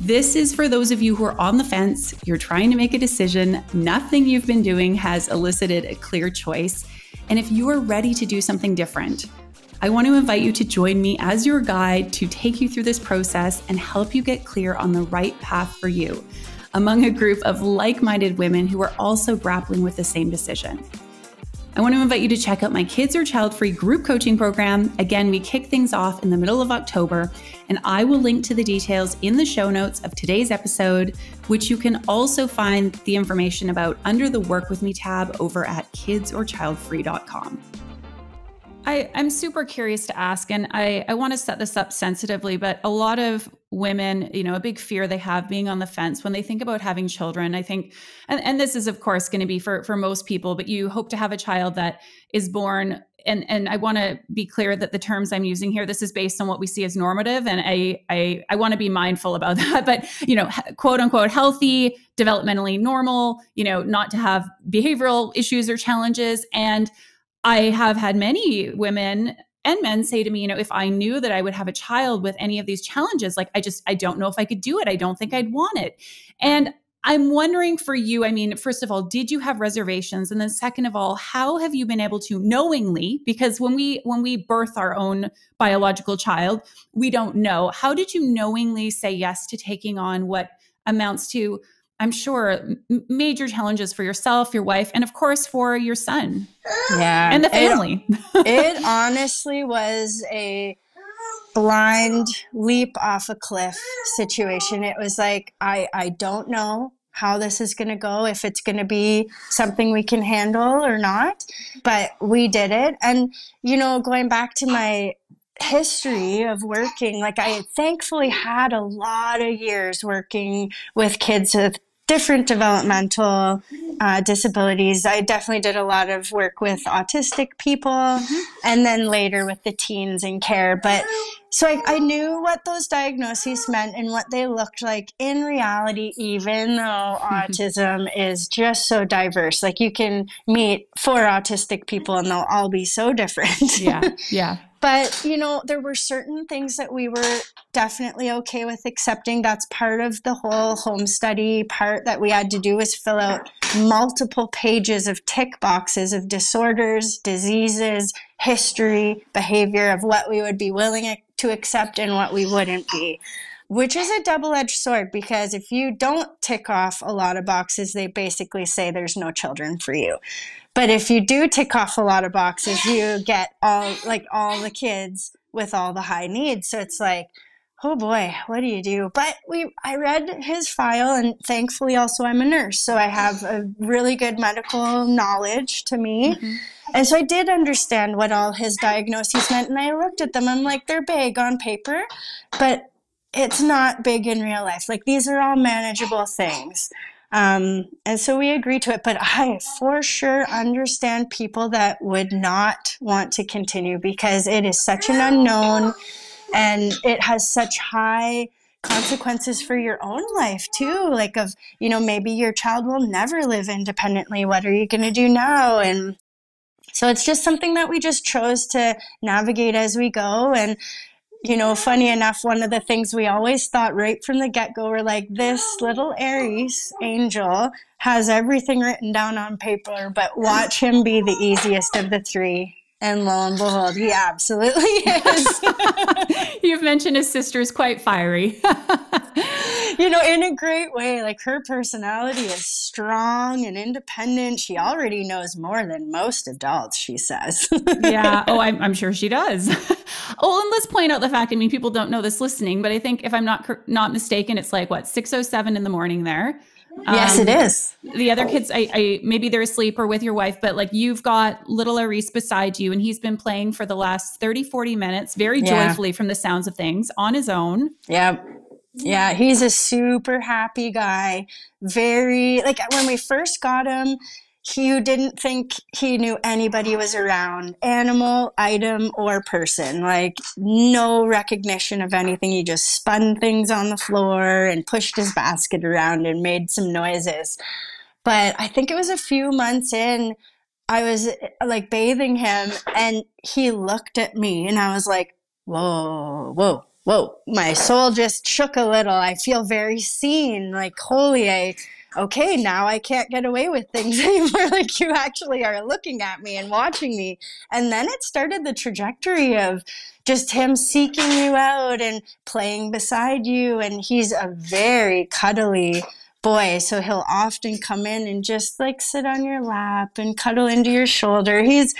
This is for those of you who are on the fence, you're trying to make a decision, nothing you've been doing has elicited a clear choice, and if you are ready to do something different, I want to invite you to join me as your guide to take you through this process and help you get clear on the right path for you among a group of like minded women who are also grappling with the same decision. I want to invite you to check out my Kids or Childfree group coaching program. Again, we kick things off in the middle of October, and I will link to the details in the show notes of today's episode, which you can also find the information about under the Work With Me tab over at kidsorchildfree.com. I, I'm super curious to ask, and I, I want to set this up sensitively, but a lot of women, you know, a big fear they have being on the fence when they think about having children. I think, and, and this is of course going to be for for most people, but you hope to have a child that is born. And and I want to be clear that the terms I'm using here, this is based on what we see as normative, and I I I want to be mindful about that. But you know, quote unquote healthy, developmentally normal, you know, not to have behavioral issues or challenges, and I have had many women and men say to me, you know, if I knew that I would have a child with any of these challenges, like I just, I don't know if I could do it. I don't think I'd want it. And I'm wondering for you, I mean, first of all, did you have reservations? And then second of all, how have you been able to knowingly, because when we when we birth our own biological child, we don't know. How did you knowingly say yes to taking on what amounts to I'm sure, major challenges for yourself, your wife, and of course for your son. Yeah. And the family. It, it honestly was a blind leap off a cliff situation. It was like, I, I don't know how this is going to go, if it's going to be something we can handle or not. But we did it. And, you know, going back to my history of working, like I thankfully had a lot of years working with kids with different developmental uh, disabilities. I definitely did a lot of work with autistic people mm-hmm. and then later with the teens in care. But so I, I, knew what those diagnoses meant and what they looked like in reality, even though mm-hmm. autism is just so diverse. Like you can meet four autistic people and they'll all be so different. Yeah. Yeah. But, you know, there were certain things that we were definitely okay with accepting. That's part of the whole home study part that we had to do was fill out multiple pages of tick boxes of disorders, diseases, history, behavior of what we would be willing to accept and what we wouldn't be which is a double edged sword because if you don't tick off a lot of boxes, they basically say there's no children for you. But if you do tick off a lot of boxes, you get all like all the kids with all the high needs. So it's like, oh boy, what do you do? But we I read his file and thankfully also I'm a nurse, so I have a really good medical knowledge to me. Mm-hmm. And so I did understand what all his diagnoses meant and I looked at them. I'm like, they're big on paper, but it's not big in real life. Like these are all manageable things. Um, and so we agree to it. But I for sure understand people that would not want to continue because it is such an unknown and it has such high consequences for your own life too like of you know maybe your child will never live independently what are you going to do now and so it's just something that we just chose to navigate as we go and you know, funny enough, one of the things we always thought right from the get go were like, this little Aries angel has everything written down on paper, but watch him be the easiest of the three. And lo and behold, he absolutely is. You've mentioned his sister is quite fiery. you know, in a great way. Like her personality is strong and independent. She already knows more than most adults, she says. yeah. Oh, I'm, I'm, sure she does. oh, and let's point out the fact. I mean, people don't know this listening, but I think if I'm not not mistaken, it's like what 6:07 in the morning there. Yes, um, it is. The other kids, I, I, maybe they're asleep or with your wife, but like you've got little Aries beside you, and he's been playing for the last 30, 40 minutes, very yeah. joyfully from the sounds of things on his own. Yeah. Yeah, he's a super happy guy. Very, like when we first got him, he didn't think he knew anybody was around animal item or person. Like no recognition of anything. He just spun things on the floor and pushed his basket around and made some noises. But i think it was a few months in i was like bathing him and he looked at me and i was like whoa whoa whoa. My soul just shook a little. I feel very seen like holy i okay, now I can't get away with things anymore. like you actually are looking at me and watching me. And then it started the trajectory of just him seeking you out and playing beside you. And he's a very cuddly boy. So he'll often come in and just like sit on your lap and cuddle into your shoulder. He's,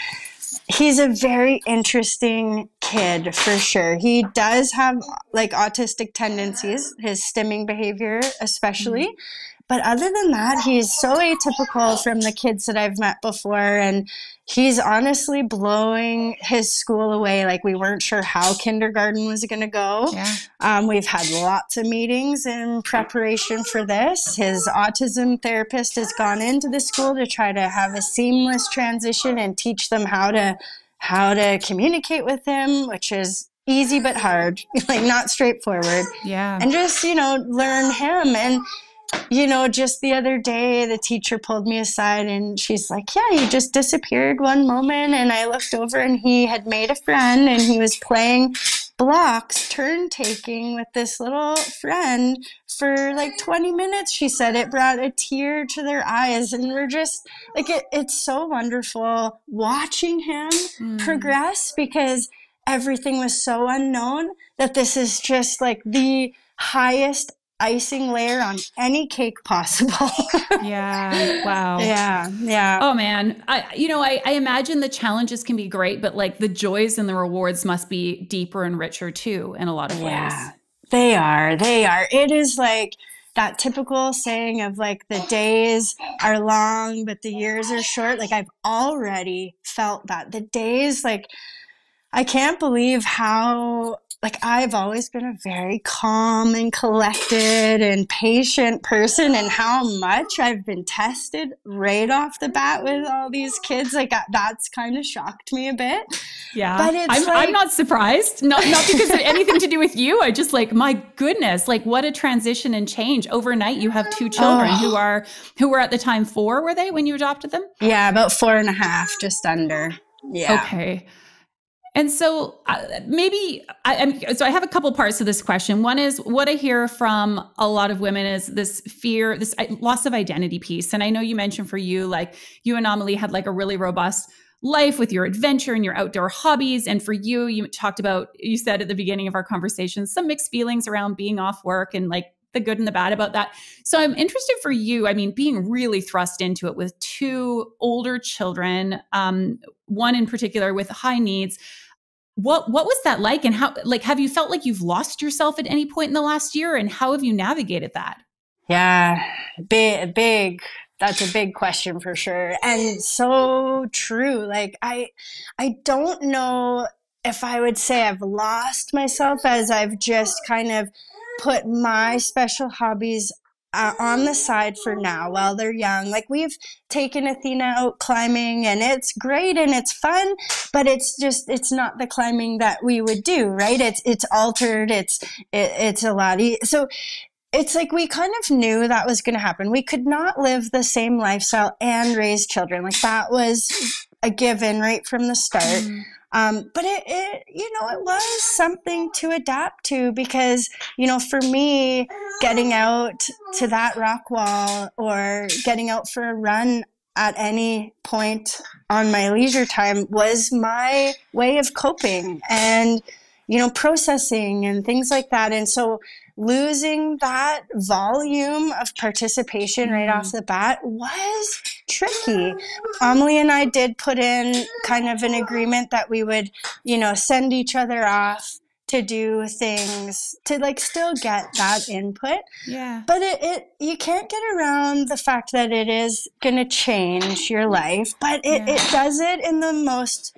he's a very interesting kid for sure. He does have like autistic tendencies, his stimming behavior, especially. Mm-hmm but other than that, he's so atypical from the kids that I've met before. And he's honestly blowing his school away. Like, we weren't sure how kindergarten was going to go. Yeah. Um, we've had lots of meetings in preparation for this. His autism therapist has gone into the school to try to have a seamless transition and teach them how to how to communicate with him, which is easy but hard, like not straightforward. Yeah. And just, you know, learn him. And you know, just the other day, the teacher pulled me aside and she's like, Yeah, he just disappeared one moment. And I looked over and he had made a friend and he was playing blocks, turn taking with this little friend for like 20 minutes. She said it brought a tear to their eyes. And we're just like, it, it's so wonderful watching him mm. progress because everything was so unknown that this is just like the highest icing layer on any cake possible. yeah. Wow. Yeah. Yeah. Oh man. I you know, I, I imagine the challenges can be great, but like the joys and the rewards must be deeper and richer too in a lot of yeah, ways. They are. They are. It is like that typical saying of like the days are long but the years are short like i've already felt that the days like i can't believe how like I've always been a very calm and collected and patient person and how much I've been tested right off the bat with all these kids like that's kind of shocked me a bit. Yeah. But it's I'm, like, I'm not surprised. Not not because of anything to do with you. I just like my goodness, like what a transition and change. Overnight you have two children oh. who are who were at the time four, were they when you adopted them? Yeah, about four and a half, just under. Yeah. Okay. And so uh, maybe I, am so I have a couple parts to this question. One is what I hear from a lot of women is this fear, this loss of identity piece. And I know you mentioned for you, like you and Amelie had like a really robust life with your adventure and your outdoor hobbies. And for you, you talked about, you said at the beginning of our conversation, some mixed feelings around being off work and like the good and the bad about that. So I'm interested for you. I mean, being really thrust into it with two older children, um, one in particular with high needs what what was that like? And how like have you felt like you've lost yourself at any point in the last year? And how have you navigated that? Yeah big big that's a big question for sure. And so true like i i don't know if i would say i've lost myself as i've just kind of put my special hobbies uh, on the side for now while they're young. Like we've taken Athena out climbing and it's great and it's fun, but it's just it's not the climbing that we would do, right? It's it's altered. It's it, it's a lot. E- so it's like we kind of knew that was going to happen. We could not live the same lifestyle and raise children. Like that was a given right from the start. Um, but it, it, you know, it was something to adapt to because, you know, for me, getting out to that rock wall or getting out for a run at any point on my leisure time was my way of coping and, you know, processing and things like that. And so losing that volume of participation right off mm. the bat was tricky. Amelie and I did put in kind of an agreement that we would, you know, send each other off to do things to like still get that input. Yeah. But it, it you can't get around the fact that it is gonna change your life, but it, yeah. it does it in the most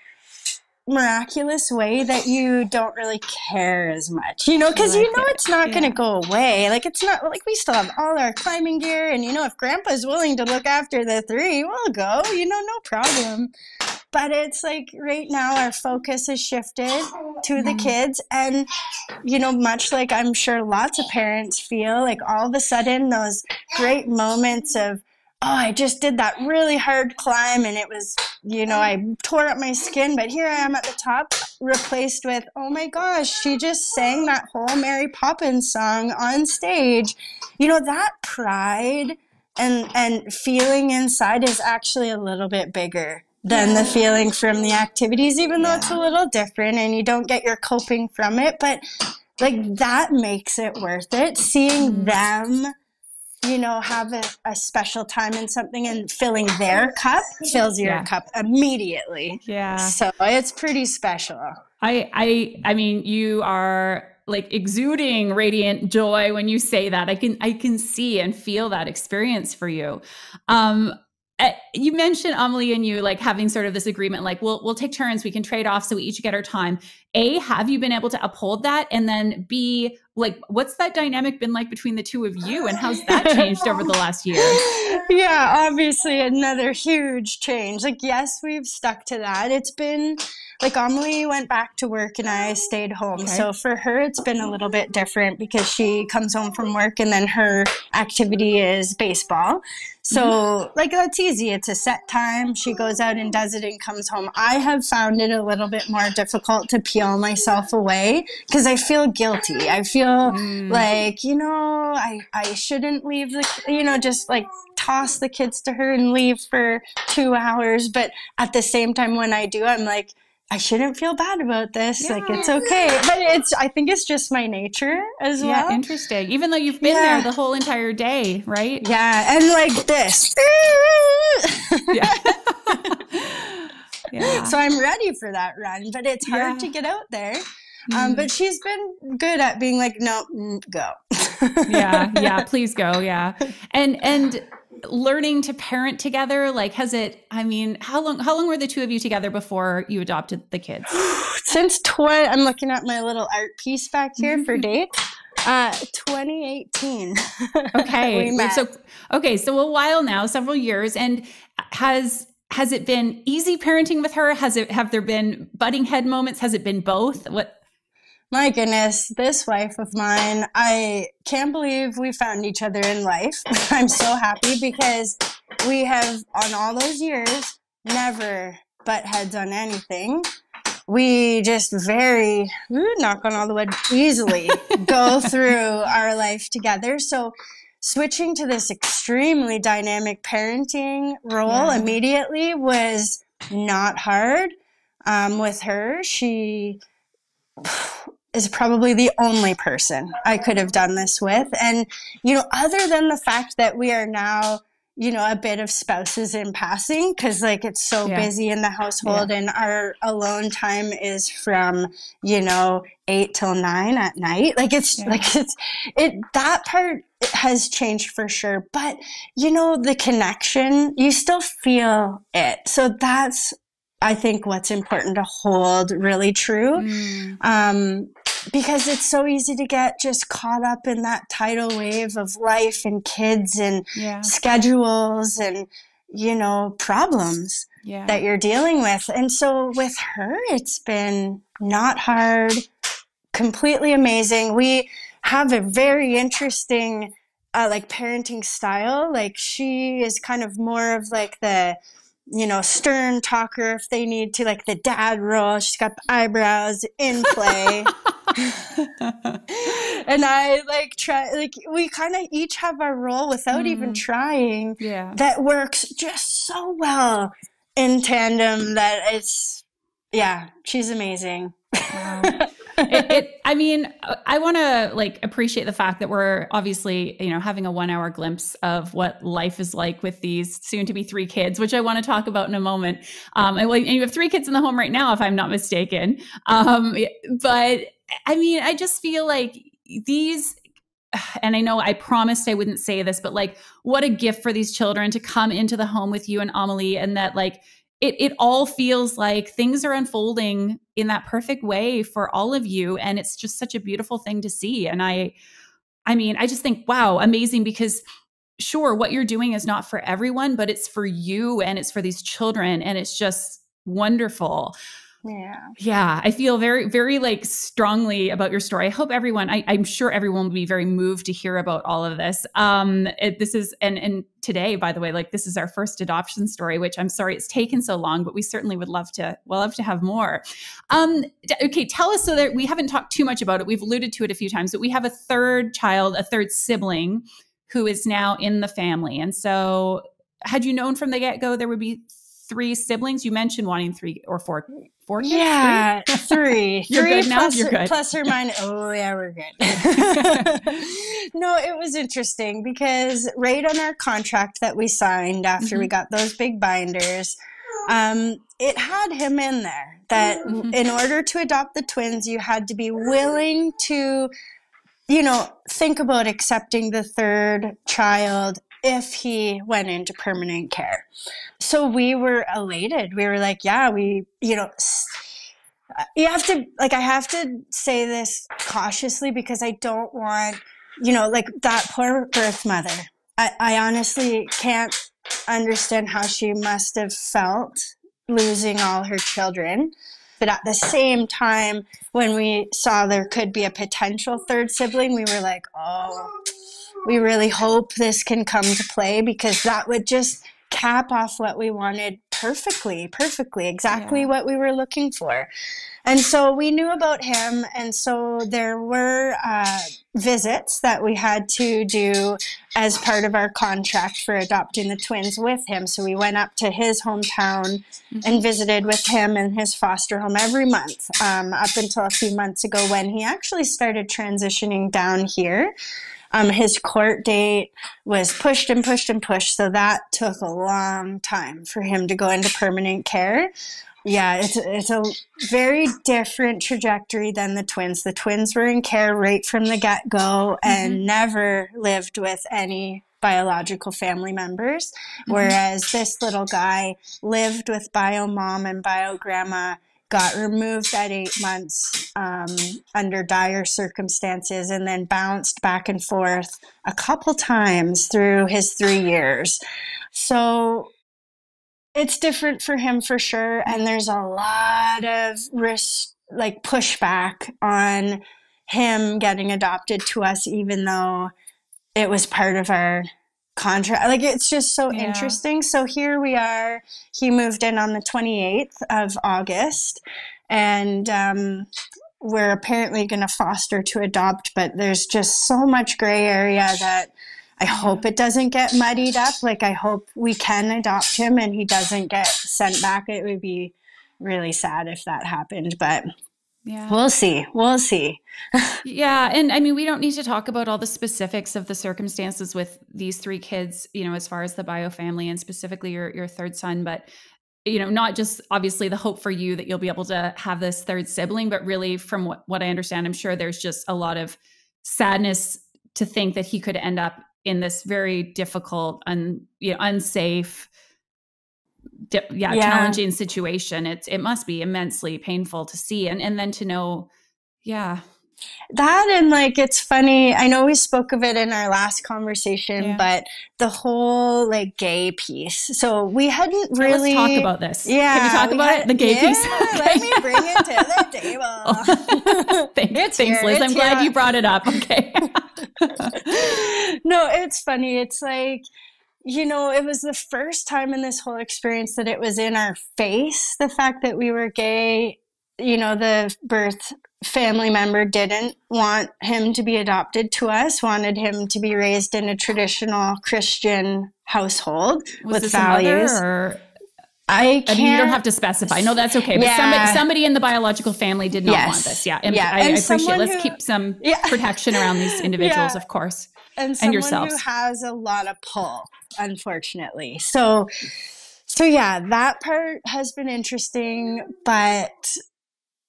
miraculous way that you don't really care as much, you know, because like you know it. it's not yeah. going to go away. Like, it's not like we still have all our climbing gear, and you know, if grandpa's willing to look after the three, we'll go, you know, no problem. But it's like right now our focus has shifted to the mm-hmm. kids, and you know, much like I'm sure lots of parents feel like all of a sudden those great moments of oh, I just did that really hard climb and it was, you know, I tore up my skin, but here I am at the top, replaced with, oh my gosh, she just sang that whole Mary Poppins song on stage. You know, that pride and and feeling inside is actually a little bit bigger than the feeling from the activities, even though it's a little different and you don't get your coping from it. But like that makes it worth it. Seeing mm-hmm. them you know, have a, a, special time in something and filling their cup fills your yeah. cup immediately. Yeah. So it's pretty special. I I I mean, you are like exuding radiant joy when you say that. I can I can see and feel that experience for you. Um Eh, you mentioned Amelie and you like having sort of this agreement, like we'll we'll take turns, we can trade off, so we each get our time. A, have you been able to uphold that? And then B, like what's that dynamic been like between the two of you, and how's that changed over the last year? Yeah, obviously another huge change. Like yes, we've stuck to that. It's been like Amelie went back to work and I stayed home. Okay. So for her, it's been a little bit different because she comes home from work and then her activity is baseball. So, mm-hmm. like, that's easy. It's a set time. She goes out and does it and comes home. I have found it a little bit more difficult to peel myself away because I feel guilty. I feel mm. like, you know, I, I shouldn't leave the, you know, just like toss the kids to her and leave for two hours. But at the same time, when I do, I'm like, I shouldn't feel bad about this. Yeah. Like it's okay. But it's I think it's just my nature as yeah, well. Yeah, interesting. Even though you've been yeah. there the whole entire day, right? Yeah. And like this. yeah. yeah. So I'm ready for that run, but it's hard to get out there. Mm. Um, but she's been good at being like, no, mm, go. yeah, yeah, please go. Yeah. And and learning to parent together? Like has it i mean how long how long were the two of you together before you adopted the kids? Since 20 i'm looking at my little art piece back here mm-hmm. for date uh 2018 okay. So okay so a while now several years and has has it been easy parenting with her? Has it have there been butting head moments? Has it been both? What my goodness, this wife of mine, I can't believe we found each other in life. I'm so happy because we have, on all those years, never butt heads on anything. We just very, knock on all the wood, easily go through our life together. So, switching to this extremely dynamic parenting role yeah. immediately was not hard um, with her. She is probably the only person I could have done this with. And, you know, other than the fact that we are now, you know, a bit of spouses in passing, because like it's so yeah. busy in the household yeah. and our alone time is from, you know, eight till nine at night. Like it's yeah. like it's it that part has changed for sure. But you know, the connection, you still feel it. So that's I think what's important to hold really true. Mm. Um, because it's so easy to get just caught up in that tidal wave of life and kids and yeah. schedules and you know problems yeah. that you're dealing with and so with her it's been not hard completely amazing we have a very interesting uh, like parenting style like she is kind of more of like the you know, stern talker if they need to, like the dad role. She's got eyebrows in play. and I like try, like, we kind of each have our role without mm. even trying. Yeah. That works just so well in tandem that it's, yeah, she's amazing. Wow it, it, I mean, I want to like appreciate the fact that we're obviously, you know, having a one hour glimpse of what life is like with these soon to be three kids, which I want to talk about in a moment. Um, and, and you have three kids in the home right now, if I'm not mistaken. Um, but I mean, I just feel like these and I know I promised I wouldn't say this, but like, what a gift for these children to come into the home with you and Amelie, and that like it it all feels like things are unfolding in that perfect way for all of you and it's just such a beautiful thing to see and i i mean i just think wow amazing because sure what you're doing is not for everyone but it's for you and it's for these children and it's just wonderful yeah. Yeah. I feel very, very like strongly about your story. I hope everyone, I, am sure everyone will be very moved to hear about all of this. Um, it, this is, and, and today, by the way, like this is our first adoption story, which I'm sorry it's taken so long, but we certainly would love to, well, love to have more. Um, okay. Tell us so that we haven't talked too much about it. We've alluded to it a few times, but we have a third child, a third sibling who is now in the family. And so had you known from the get go there would be three siblings? You mentioned wanting three or four four kids? Yeah, three. You're three good now. Plus, You're good. Plus or minus. Oh yeah, we're good. no, it was interesting because right on our contract that we signed after mm-hmm. we got those big binders, um, it had him in there that mm-hmm. in order to adopt the twins, you had to be willing to, you know, think about accepting the third child if he went into permanent care. So we were elated. We were like, yeah, we, you know, you have to, like, I have to say this cautiously because I don't want, you know, like that poor birth mother. I, I honestly can't understand how she must have felt losing all her children. But at the same time, when we saw there could be a potential third sibling, we were like, oh, we really hope this can come to play because that would just cap off what we wanted perfectly, perfectly, exactly yeah. what we were looking for. And so we knew about him. And so there were uh, visits that we had to do as part of our contract for adopting the twins with him. So we went up to his hometown mm-hmm. and visited with him in his foster home every month um, up until a few months ago when he actually started transitioning down here. Um, his court date was pushed and pushed and pushed, so that took a long time for him to go into permanent care. Yeah, it's it's a very different trajectory than the twins. The twins were in care right from the get go and mm-hmm. never lived with any biological family members, mm-hmm. whereas this little guy lived with bio mom and bio grandma got removed at eight months um, under dire circumstances and then bounced back and forth a couple times through his three years. So it's different for him for sure. And there's a lot of risk, like pushback on him getting adopted to us, even though it was part of our contract. Like it's just so yeah. interesting. So here we are. He moved in on the 28th of August, and um, we're apparently going to foster to adopt, but there's just so much gray area that I hope it doesn't get muddied up. Like I hope we can adopt him and he doesn't get sent back. It would be really sad if that happened, but yeah. We'll see. We'll see. yeah. And I mean, we don't need to talk about all the specifics of the circumstances with these three kids, you know, as far as the bio family and specifically your, your third son, but you know, not just obviously the hope for you that you'll be able to have this third sibling, but really from what, what I understand, I'm sure there's just a lot of sadness to think that he could end up in this very difficult, un, you know, unsafe, yeah, yeah, challenging situation. It's it must be immensely painful to see and and then to know yeah. That and like it's funny i know we spoke of it in our last conversation yeah. but the whole like gay piece. So we hadn't really so talk about this. Yeah can we talk we about had, it the gay yeah, piece? let me bring it to the table. Oh. thanks, thanks liz. i'm glad you brought it up. Okay. No it's funny. It's like you know, it was the first time in this whole experience that it was in our face the fact that we were gay. You know, the birth family member didn't want him to be adopted to us, wanted him to be raised in a traditional Christian household was with values. I can't. I mean, you don't have to specify. No, that's okay. But yeah. somebody, somebody in the biological family did not yes. want this. Yeah, and yeah. I, and I appreciate. Let's keep some yeah. protection around these individuals, yeah. of course, and, and yourselves. who has a lot of pull unfortunately. So, so yeah, that part has been interesting, but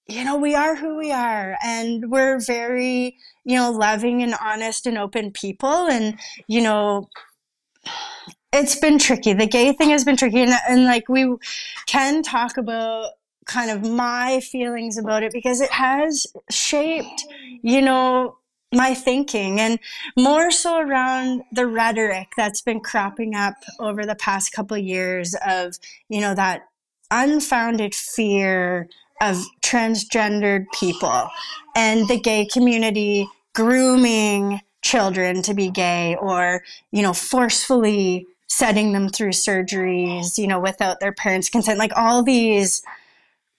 you know, we are who we are and we're very, you know, loving and honest and open people. And, you know, it's been tricky. The gay thing has been tricky. And, and like we can talk about kind of my feelings about it because it has shaped, you know, my thinking and more so around the rhetoric that's been cropping up over the past couple of years of you know that unfounded fear of transgendered people and the gay community grooming children to be gay or you know forcefully setting them through surgeries you know without their parents consent like all these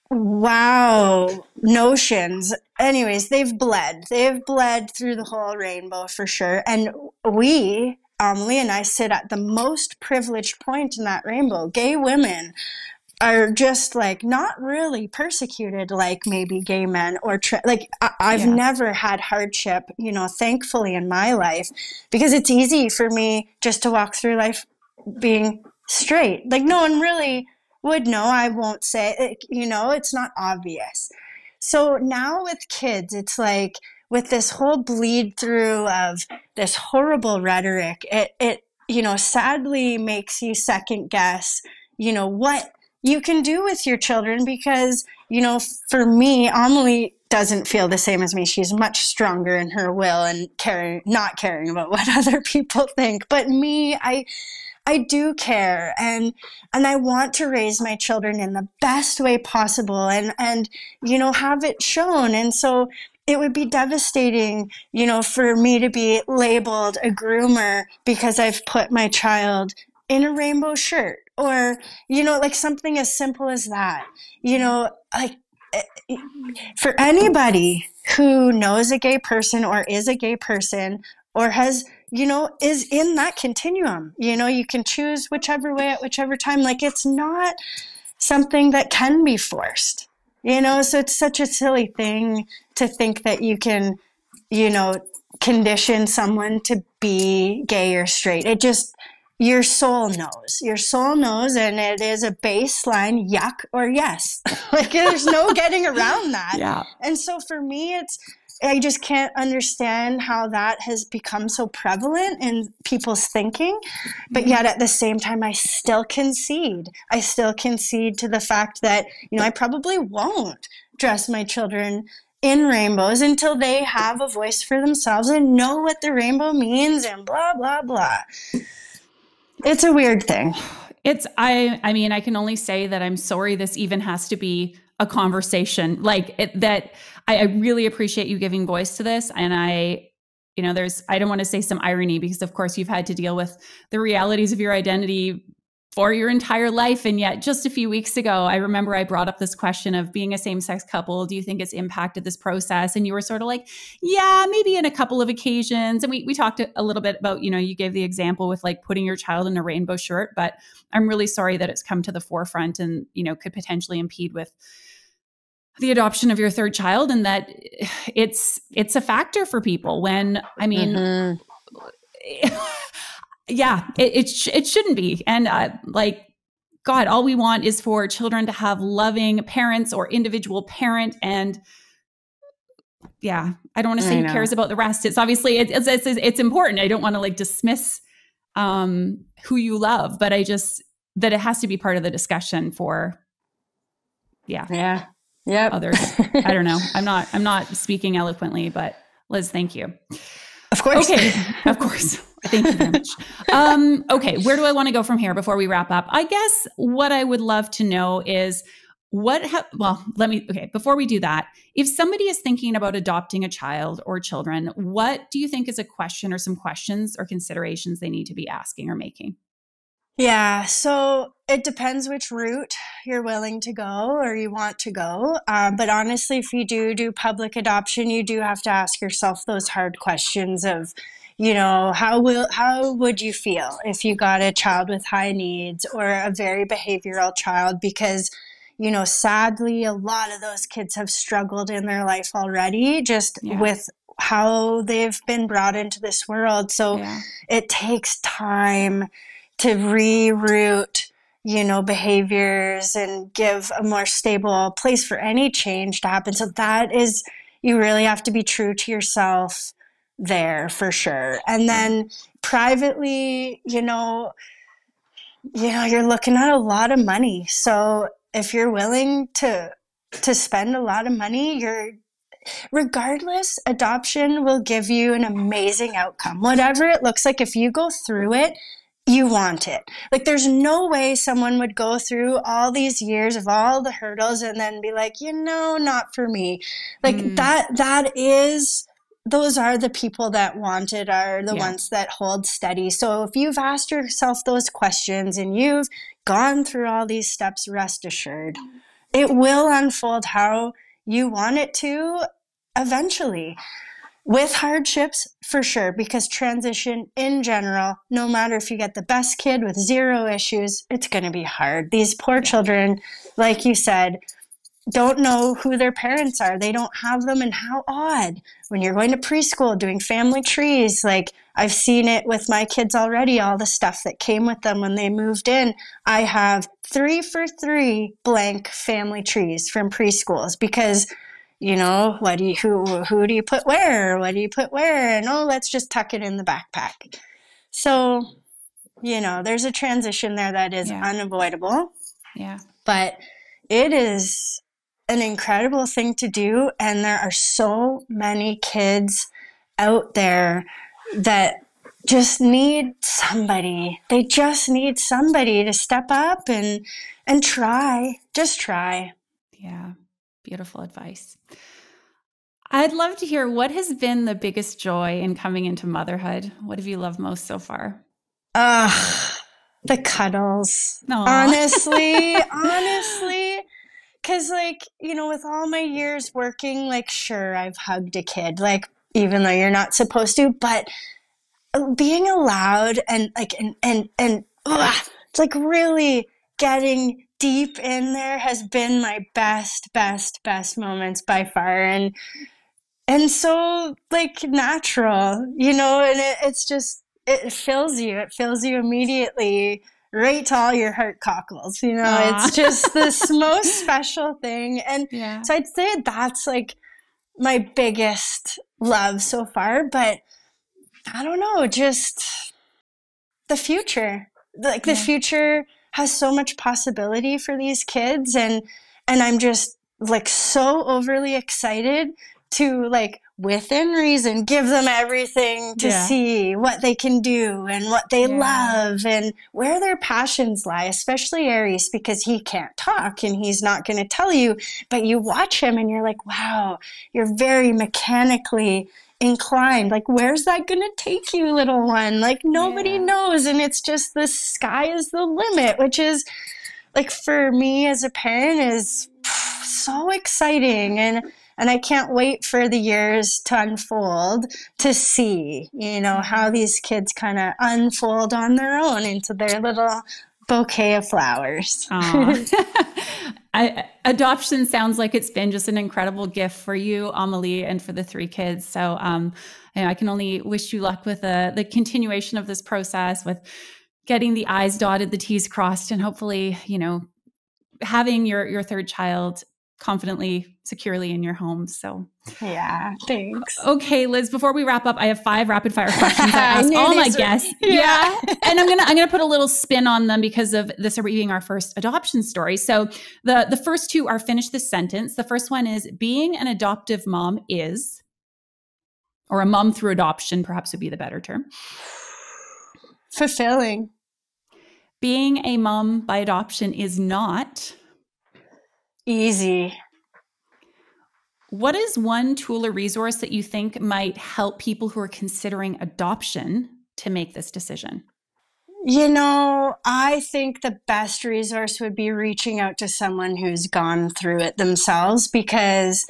wow notions anyways they've bled they've bled through the whole rainbow for sure and we um, Lee and I sit at the most privileged point in that rainbow. Gay women are just like not really persecuted like maybe gay men or tra- like I- have yeah. never had hardship, you know, thankfully in my life because it's easy for me just to walk through life being straight. Like no one really would know. I won't say, it, you know, it's not obvious. So now with kids, it's like with this whole bleed through of this horrible rhetoric, it, it, you know, sadly makes you second guess, you know, what you can do with your children because, you know, for me, Amelie doesn't feel the same as me. She's much stronger in her will and caring, not caring about what other people think. But me, I, I do care and and I want to raise my children in the best way possible and and you know have it shown. And so it would be devastating you know for me to be labeled a groomer because I've put my child in a rainbow shirt or you know like something as simple as that. You know like eh, for anybody who knows a gay person or is a gay person or has you know is in that continuum you know you can choose whichever way at whichever time like it's not something that can be forced you know so it's such a silly thing to think that you can you know condition someone to be gay or straight it just your soul knows. Your soul knows, and it is a baseline yuck or yes. like there's no getting around that. Yeah. And so for me, it's I just can't understand how that has become so prevalent in people's thinking. But mm-hmm. yet at the same time, I still concede. I still concede to the fact that, you know, I probably won't dress my children in rainbows until they have a voice for themselves and know what the rainbow means and blah, blah, blah. It's a weird thing. It's I I mean I can only say that I'm sorry this even has to be a conversation like it, that I, I really appreciate you giving voice to this and I you know there's I don't want to say some irony because of course you've had to deal with the realities of your identity for your entire life. And yet, just a few weeks ago, I remember I brought up this question of being a same sex couple. Do you think it's impacted this process? And you were sort of like, yeah, maybe in a couple of occasions. And we, we talked a little bit about, you know, you gave the example with like putting your child in a rainbow shirt, but I'm really sorry that it's come to the forefront and, you know, could potentially impede with the adoption of your third child and that it's it's a factor for people when i mean mm-hmm. yeah, it it, sh- it shouldn't be. And uh, like God, all we want is for children to have loving parents or individual parent and yeah, I don't want to say who cares about the rest. It's obviously it, it's, it's it's important. I don't want to like dismiss um who you love, but I just that it has to be part of the discussion for yeah. Yeah. Yeah. Others. I don't know. I'm not I'm not speaking eloquently, but Liz, thank you. Of course. Okay. of course. Thank you very much. Um, okay, where do I want to go from here before we wrap up? I guess what I would love to know is what ha- well let me okay before we do that if somebody is thinking about adopting a child or children what do you think is a question or some questions or considerations they need to be asking or making yeah, so it depends which route you're willing to go or you want to go. Um, but honestly, if you do do public adoption, you do have to ask yourself those hard questions of, you know how will how would you feel if you got a child with high needs or a very behavioral child because you know sadly a lot of those kids have struggled in their life already just yeah. with how they've been brought into this world so yeah. it takes time to reroute you know behaviors and give a more stable place for any change to happen so that is you really have to be true to yourself there for sure. And then privately, you know, you know, you're looking at a lot of money. So if you're willing to to spend a lot of money, you're regardless, adoption will give you an amazing outcome. Whatever it looks like, if you go through it, you want it. Like there's no way someone would go through all these years of all the hurdles and then be like, you know, not for me. Like mm. that that is those are the people that want it are the yeah. ones that hold steady. So if you've asked yourself those questions and you've gone through all these steps, rest assured, it will unfold how you want it to eventually. With hardships, for sure, because transition in general, no matter if you get the best kid with zero issues, it's going to be hard. These poor children, like you said, don't know who their parents are. They don't have them. And how odd when you're going to preschool doing family trees. Like I've seen it with my kids already, all the stuff that came with them when they moved in. I have three for three blank family trees from preschools because you know what do you who who do you put where what do you put where and oh let's just tuck it in the backpack so you know there's a transition there that is yeah. unavoidable yeah but it is an incredible thing to do. And there are so many kids out there that just need somebody. They just need somebody to step up and and try. Just try. Yeah. Beautiful advice. I'd love to hear what has been the biggest joy in coming into motherhood. What have you loved most so far? Uh, The cuddles. Aww. Honestly, honestly. Cause like, you know, with all my years working, like sure, I've hugged a kid, like even though you're not supposed to, but being allowed and like and and and ugh, it's like really getting deep in there has been my best best best moments by far and and so like natural you know and it, it's just it fills you it fills you immediately right to all your heart cockles you know Aww. it's just this most special thing and yeah. so i'd say that's like my biggest love so far but i don't know just the future like the yeah. future has so much possibility for these kids and and I'm just like so overly excited to like within reason give them everything to yeah. see what they can do and what they yeah. love and where their passions lie especially aries because he can't talk and he's not going to tell you but you watch him and you're like wow you're very mechanically inclined. Like, where's that going to take you, little one? Like, nobody yeah. knows. And it's just the sky is the limit, which is like for me as a parent is so exciting. And, and I can't wait for the years to unfold to see, you know, how mm-hmm. these kids kind of unfold on their own into their little bouquet of flowers. I, adoption sounds like it's been just an incredible gift for you, Amelie, and for the three kids. So um, I can only wish you luck with the, the continuation of this process, with getting the I's dotted, the T's crossed, and hopefully, you know, having your your third child confidently, securely in your home. So, yeah, thanks. Okay, Liz, before we wrap up, I have five rapid fire questions I ask all my guests. Yeah. yeah. and I'm going to I'm going to put a little spin on them because of this being our first adoption story. So, the the first two are finish this sentence. The first one is being an adoptive mom is or a mom through adoption perhaps would be the better term. Fulfilling. Being a mom by adoption is not Easy. What is one tool or resource that you think might help people who are considering adoption to make this decision? You know, I think the best resource would be reaching out to someone who's gone through it themselves because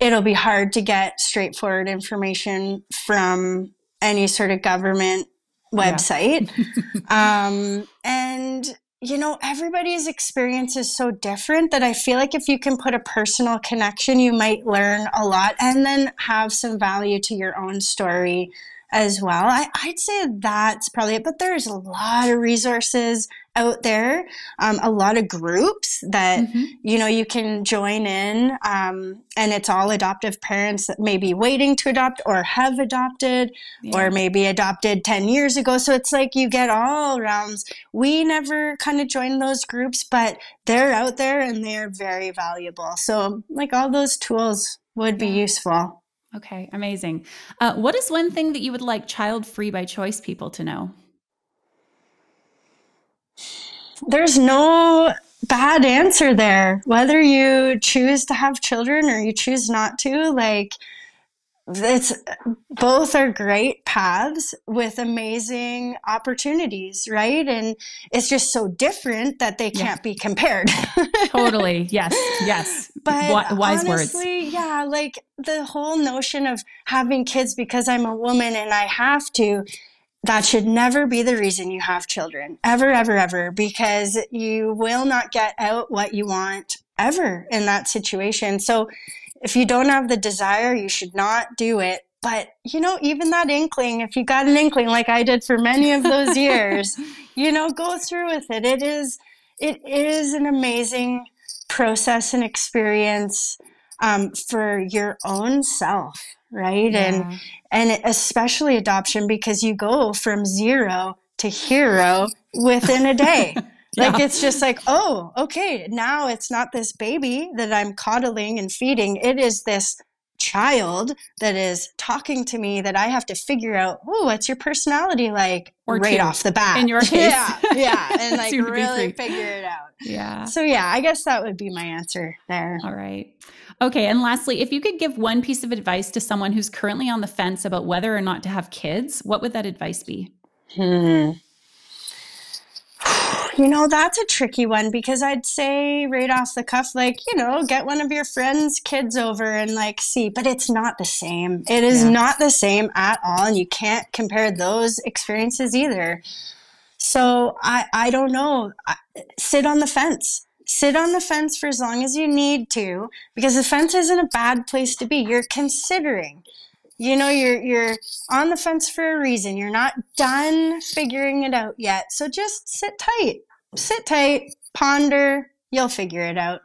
it'll be hard to get straightforward information from any sort of government website. Yeah. um, and you know, everybody's experience is so different that I feel like if you can put a personal connection, you might learn a lot and then have some value to your own story as well. I, would say that's probably it, but there's a lot of resources out there, um, a lot of groups that, mm-hmm. you know, you can join in. Um, and it's all adoptive parents that may be waiting to adopt or have adopted yeah. or maybe adopted 10 years ago. So it's like you get all realms. We never kind of joined those groups, but they're out there and they're very valuable. So, like, all those tools would be useful. Okay, amazing. Uh, what is one thing that you would like child free by choice people to know? There's no bad answer there. Whether you choose to have children or you choose not to, like, it's both are great paths with amazing opportunities, right? And it's just so different that they can't yeah. be compared. totally. Yes. Yes. But wise honestly, words. Yeah, like the whole notion of having kids because I'm a woman and I have to that should never be the reason you have children ever ever ever because you will not get out what you want ever in that situation so if you don't have the desire, you should not do it. But, you know, even that inkling, if you got an inkling like I did for many of those years, you know, go through with it. It is, it is an amazing process and experience um, for your own self, right? Yeah. And, and especially adoption because you go from zero to hero within a day. Like yeah. it's just like, oh, okay, now it's not this baby that I'm coddling and feeding. It is this child that is talking to me that I have to figure out, oh, what's your personality like or right two, off the bat. In your case. Yeah. Yeah. And like really figure it out. Yeah. So yeah, I guess that would be my answer there. All right. Okay. And lastly, if you could give one piece of advice to someone who's currently on the fence about whether or not to have kids, what would that advice be? Hmm You know, that's a tricky one because I'd say right off the cuff, like, you know, get one of your friends' kids over and like see, but it's not the same. It is yeah. not the same at all. And you can't compare those experiences either. So I, I don't know. I, sit on the fence. Sit on the fence for as long as you need to because the fence isn't a bad place to be. You're considering you know you're you're on the fence for a reason. You're not done figuring it out yet. So just sit tight. Sit tight. Ponder. You'll figure it out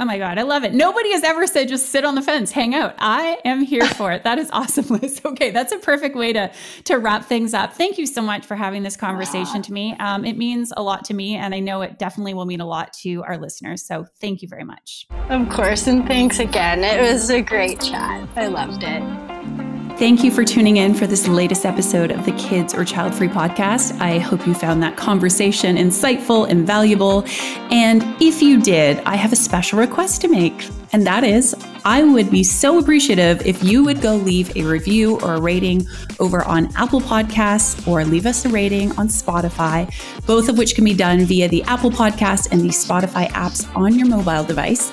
Oh my God, I love it. Nobody has ever said just sit on the fence, hang out. I am here for it. That is awesome, Liz. Okay, that's a perfect way to, to wrap things up. Thank you so much for having this conversation to me. Um, it means a lot to me, and I know it definitely will mean a lot to our listeners. So thank you very much. Of course, and thanks again. It was a great chat. I loved it. Thank you for tuning in for this latest episode of the Kids or Childfree podcast. I hope you found that conversation insightful and valuable. And if you did, I have a special request to make. And that is, I would be so appreciative if you would go leave a review or a rating over on Apple Podcasts or leave us a rating on Spotify, both of which can be done via the Apple Podcast and the Spotify apps on your mobile device.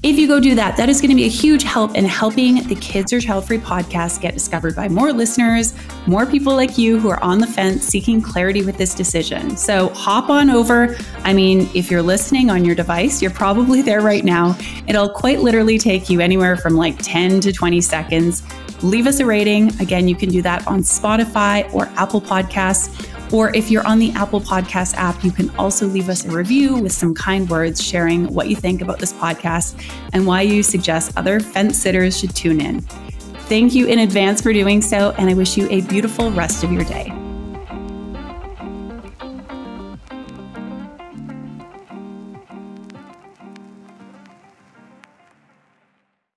If you go do that, that is going to be a huge help in helping the Kids or Childfree podcast get discovered by more listeners, more people like you who are on the fence seeking clarity with this decision. So hop on over. I mean, if you're listening on your device, you're probably there right now. It'll quite literally take you anywhere from like 10 to 20 seconds. Leave us a rating. Again, you can do that on Spotify or Apple Podcasts or if you're on the Apple Podcast app, you can also leave us a review with some kind words sharing what you think about this podcast and why you suggest other fence sitters should tune in. Thank you in advance for doing so, and I wish you a beautiful rest of your day.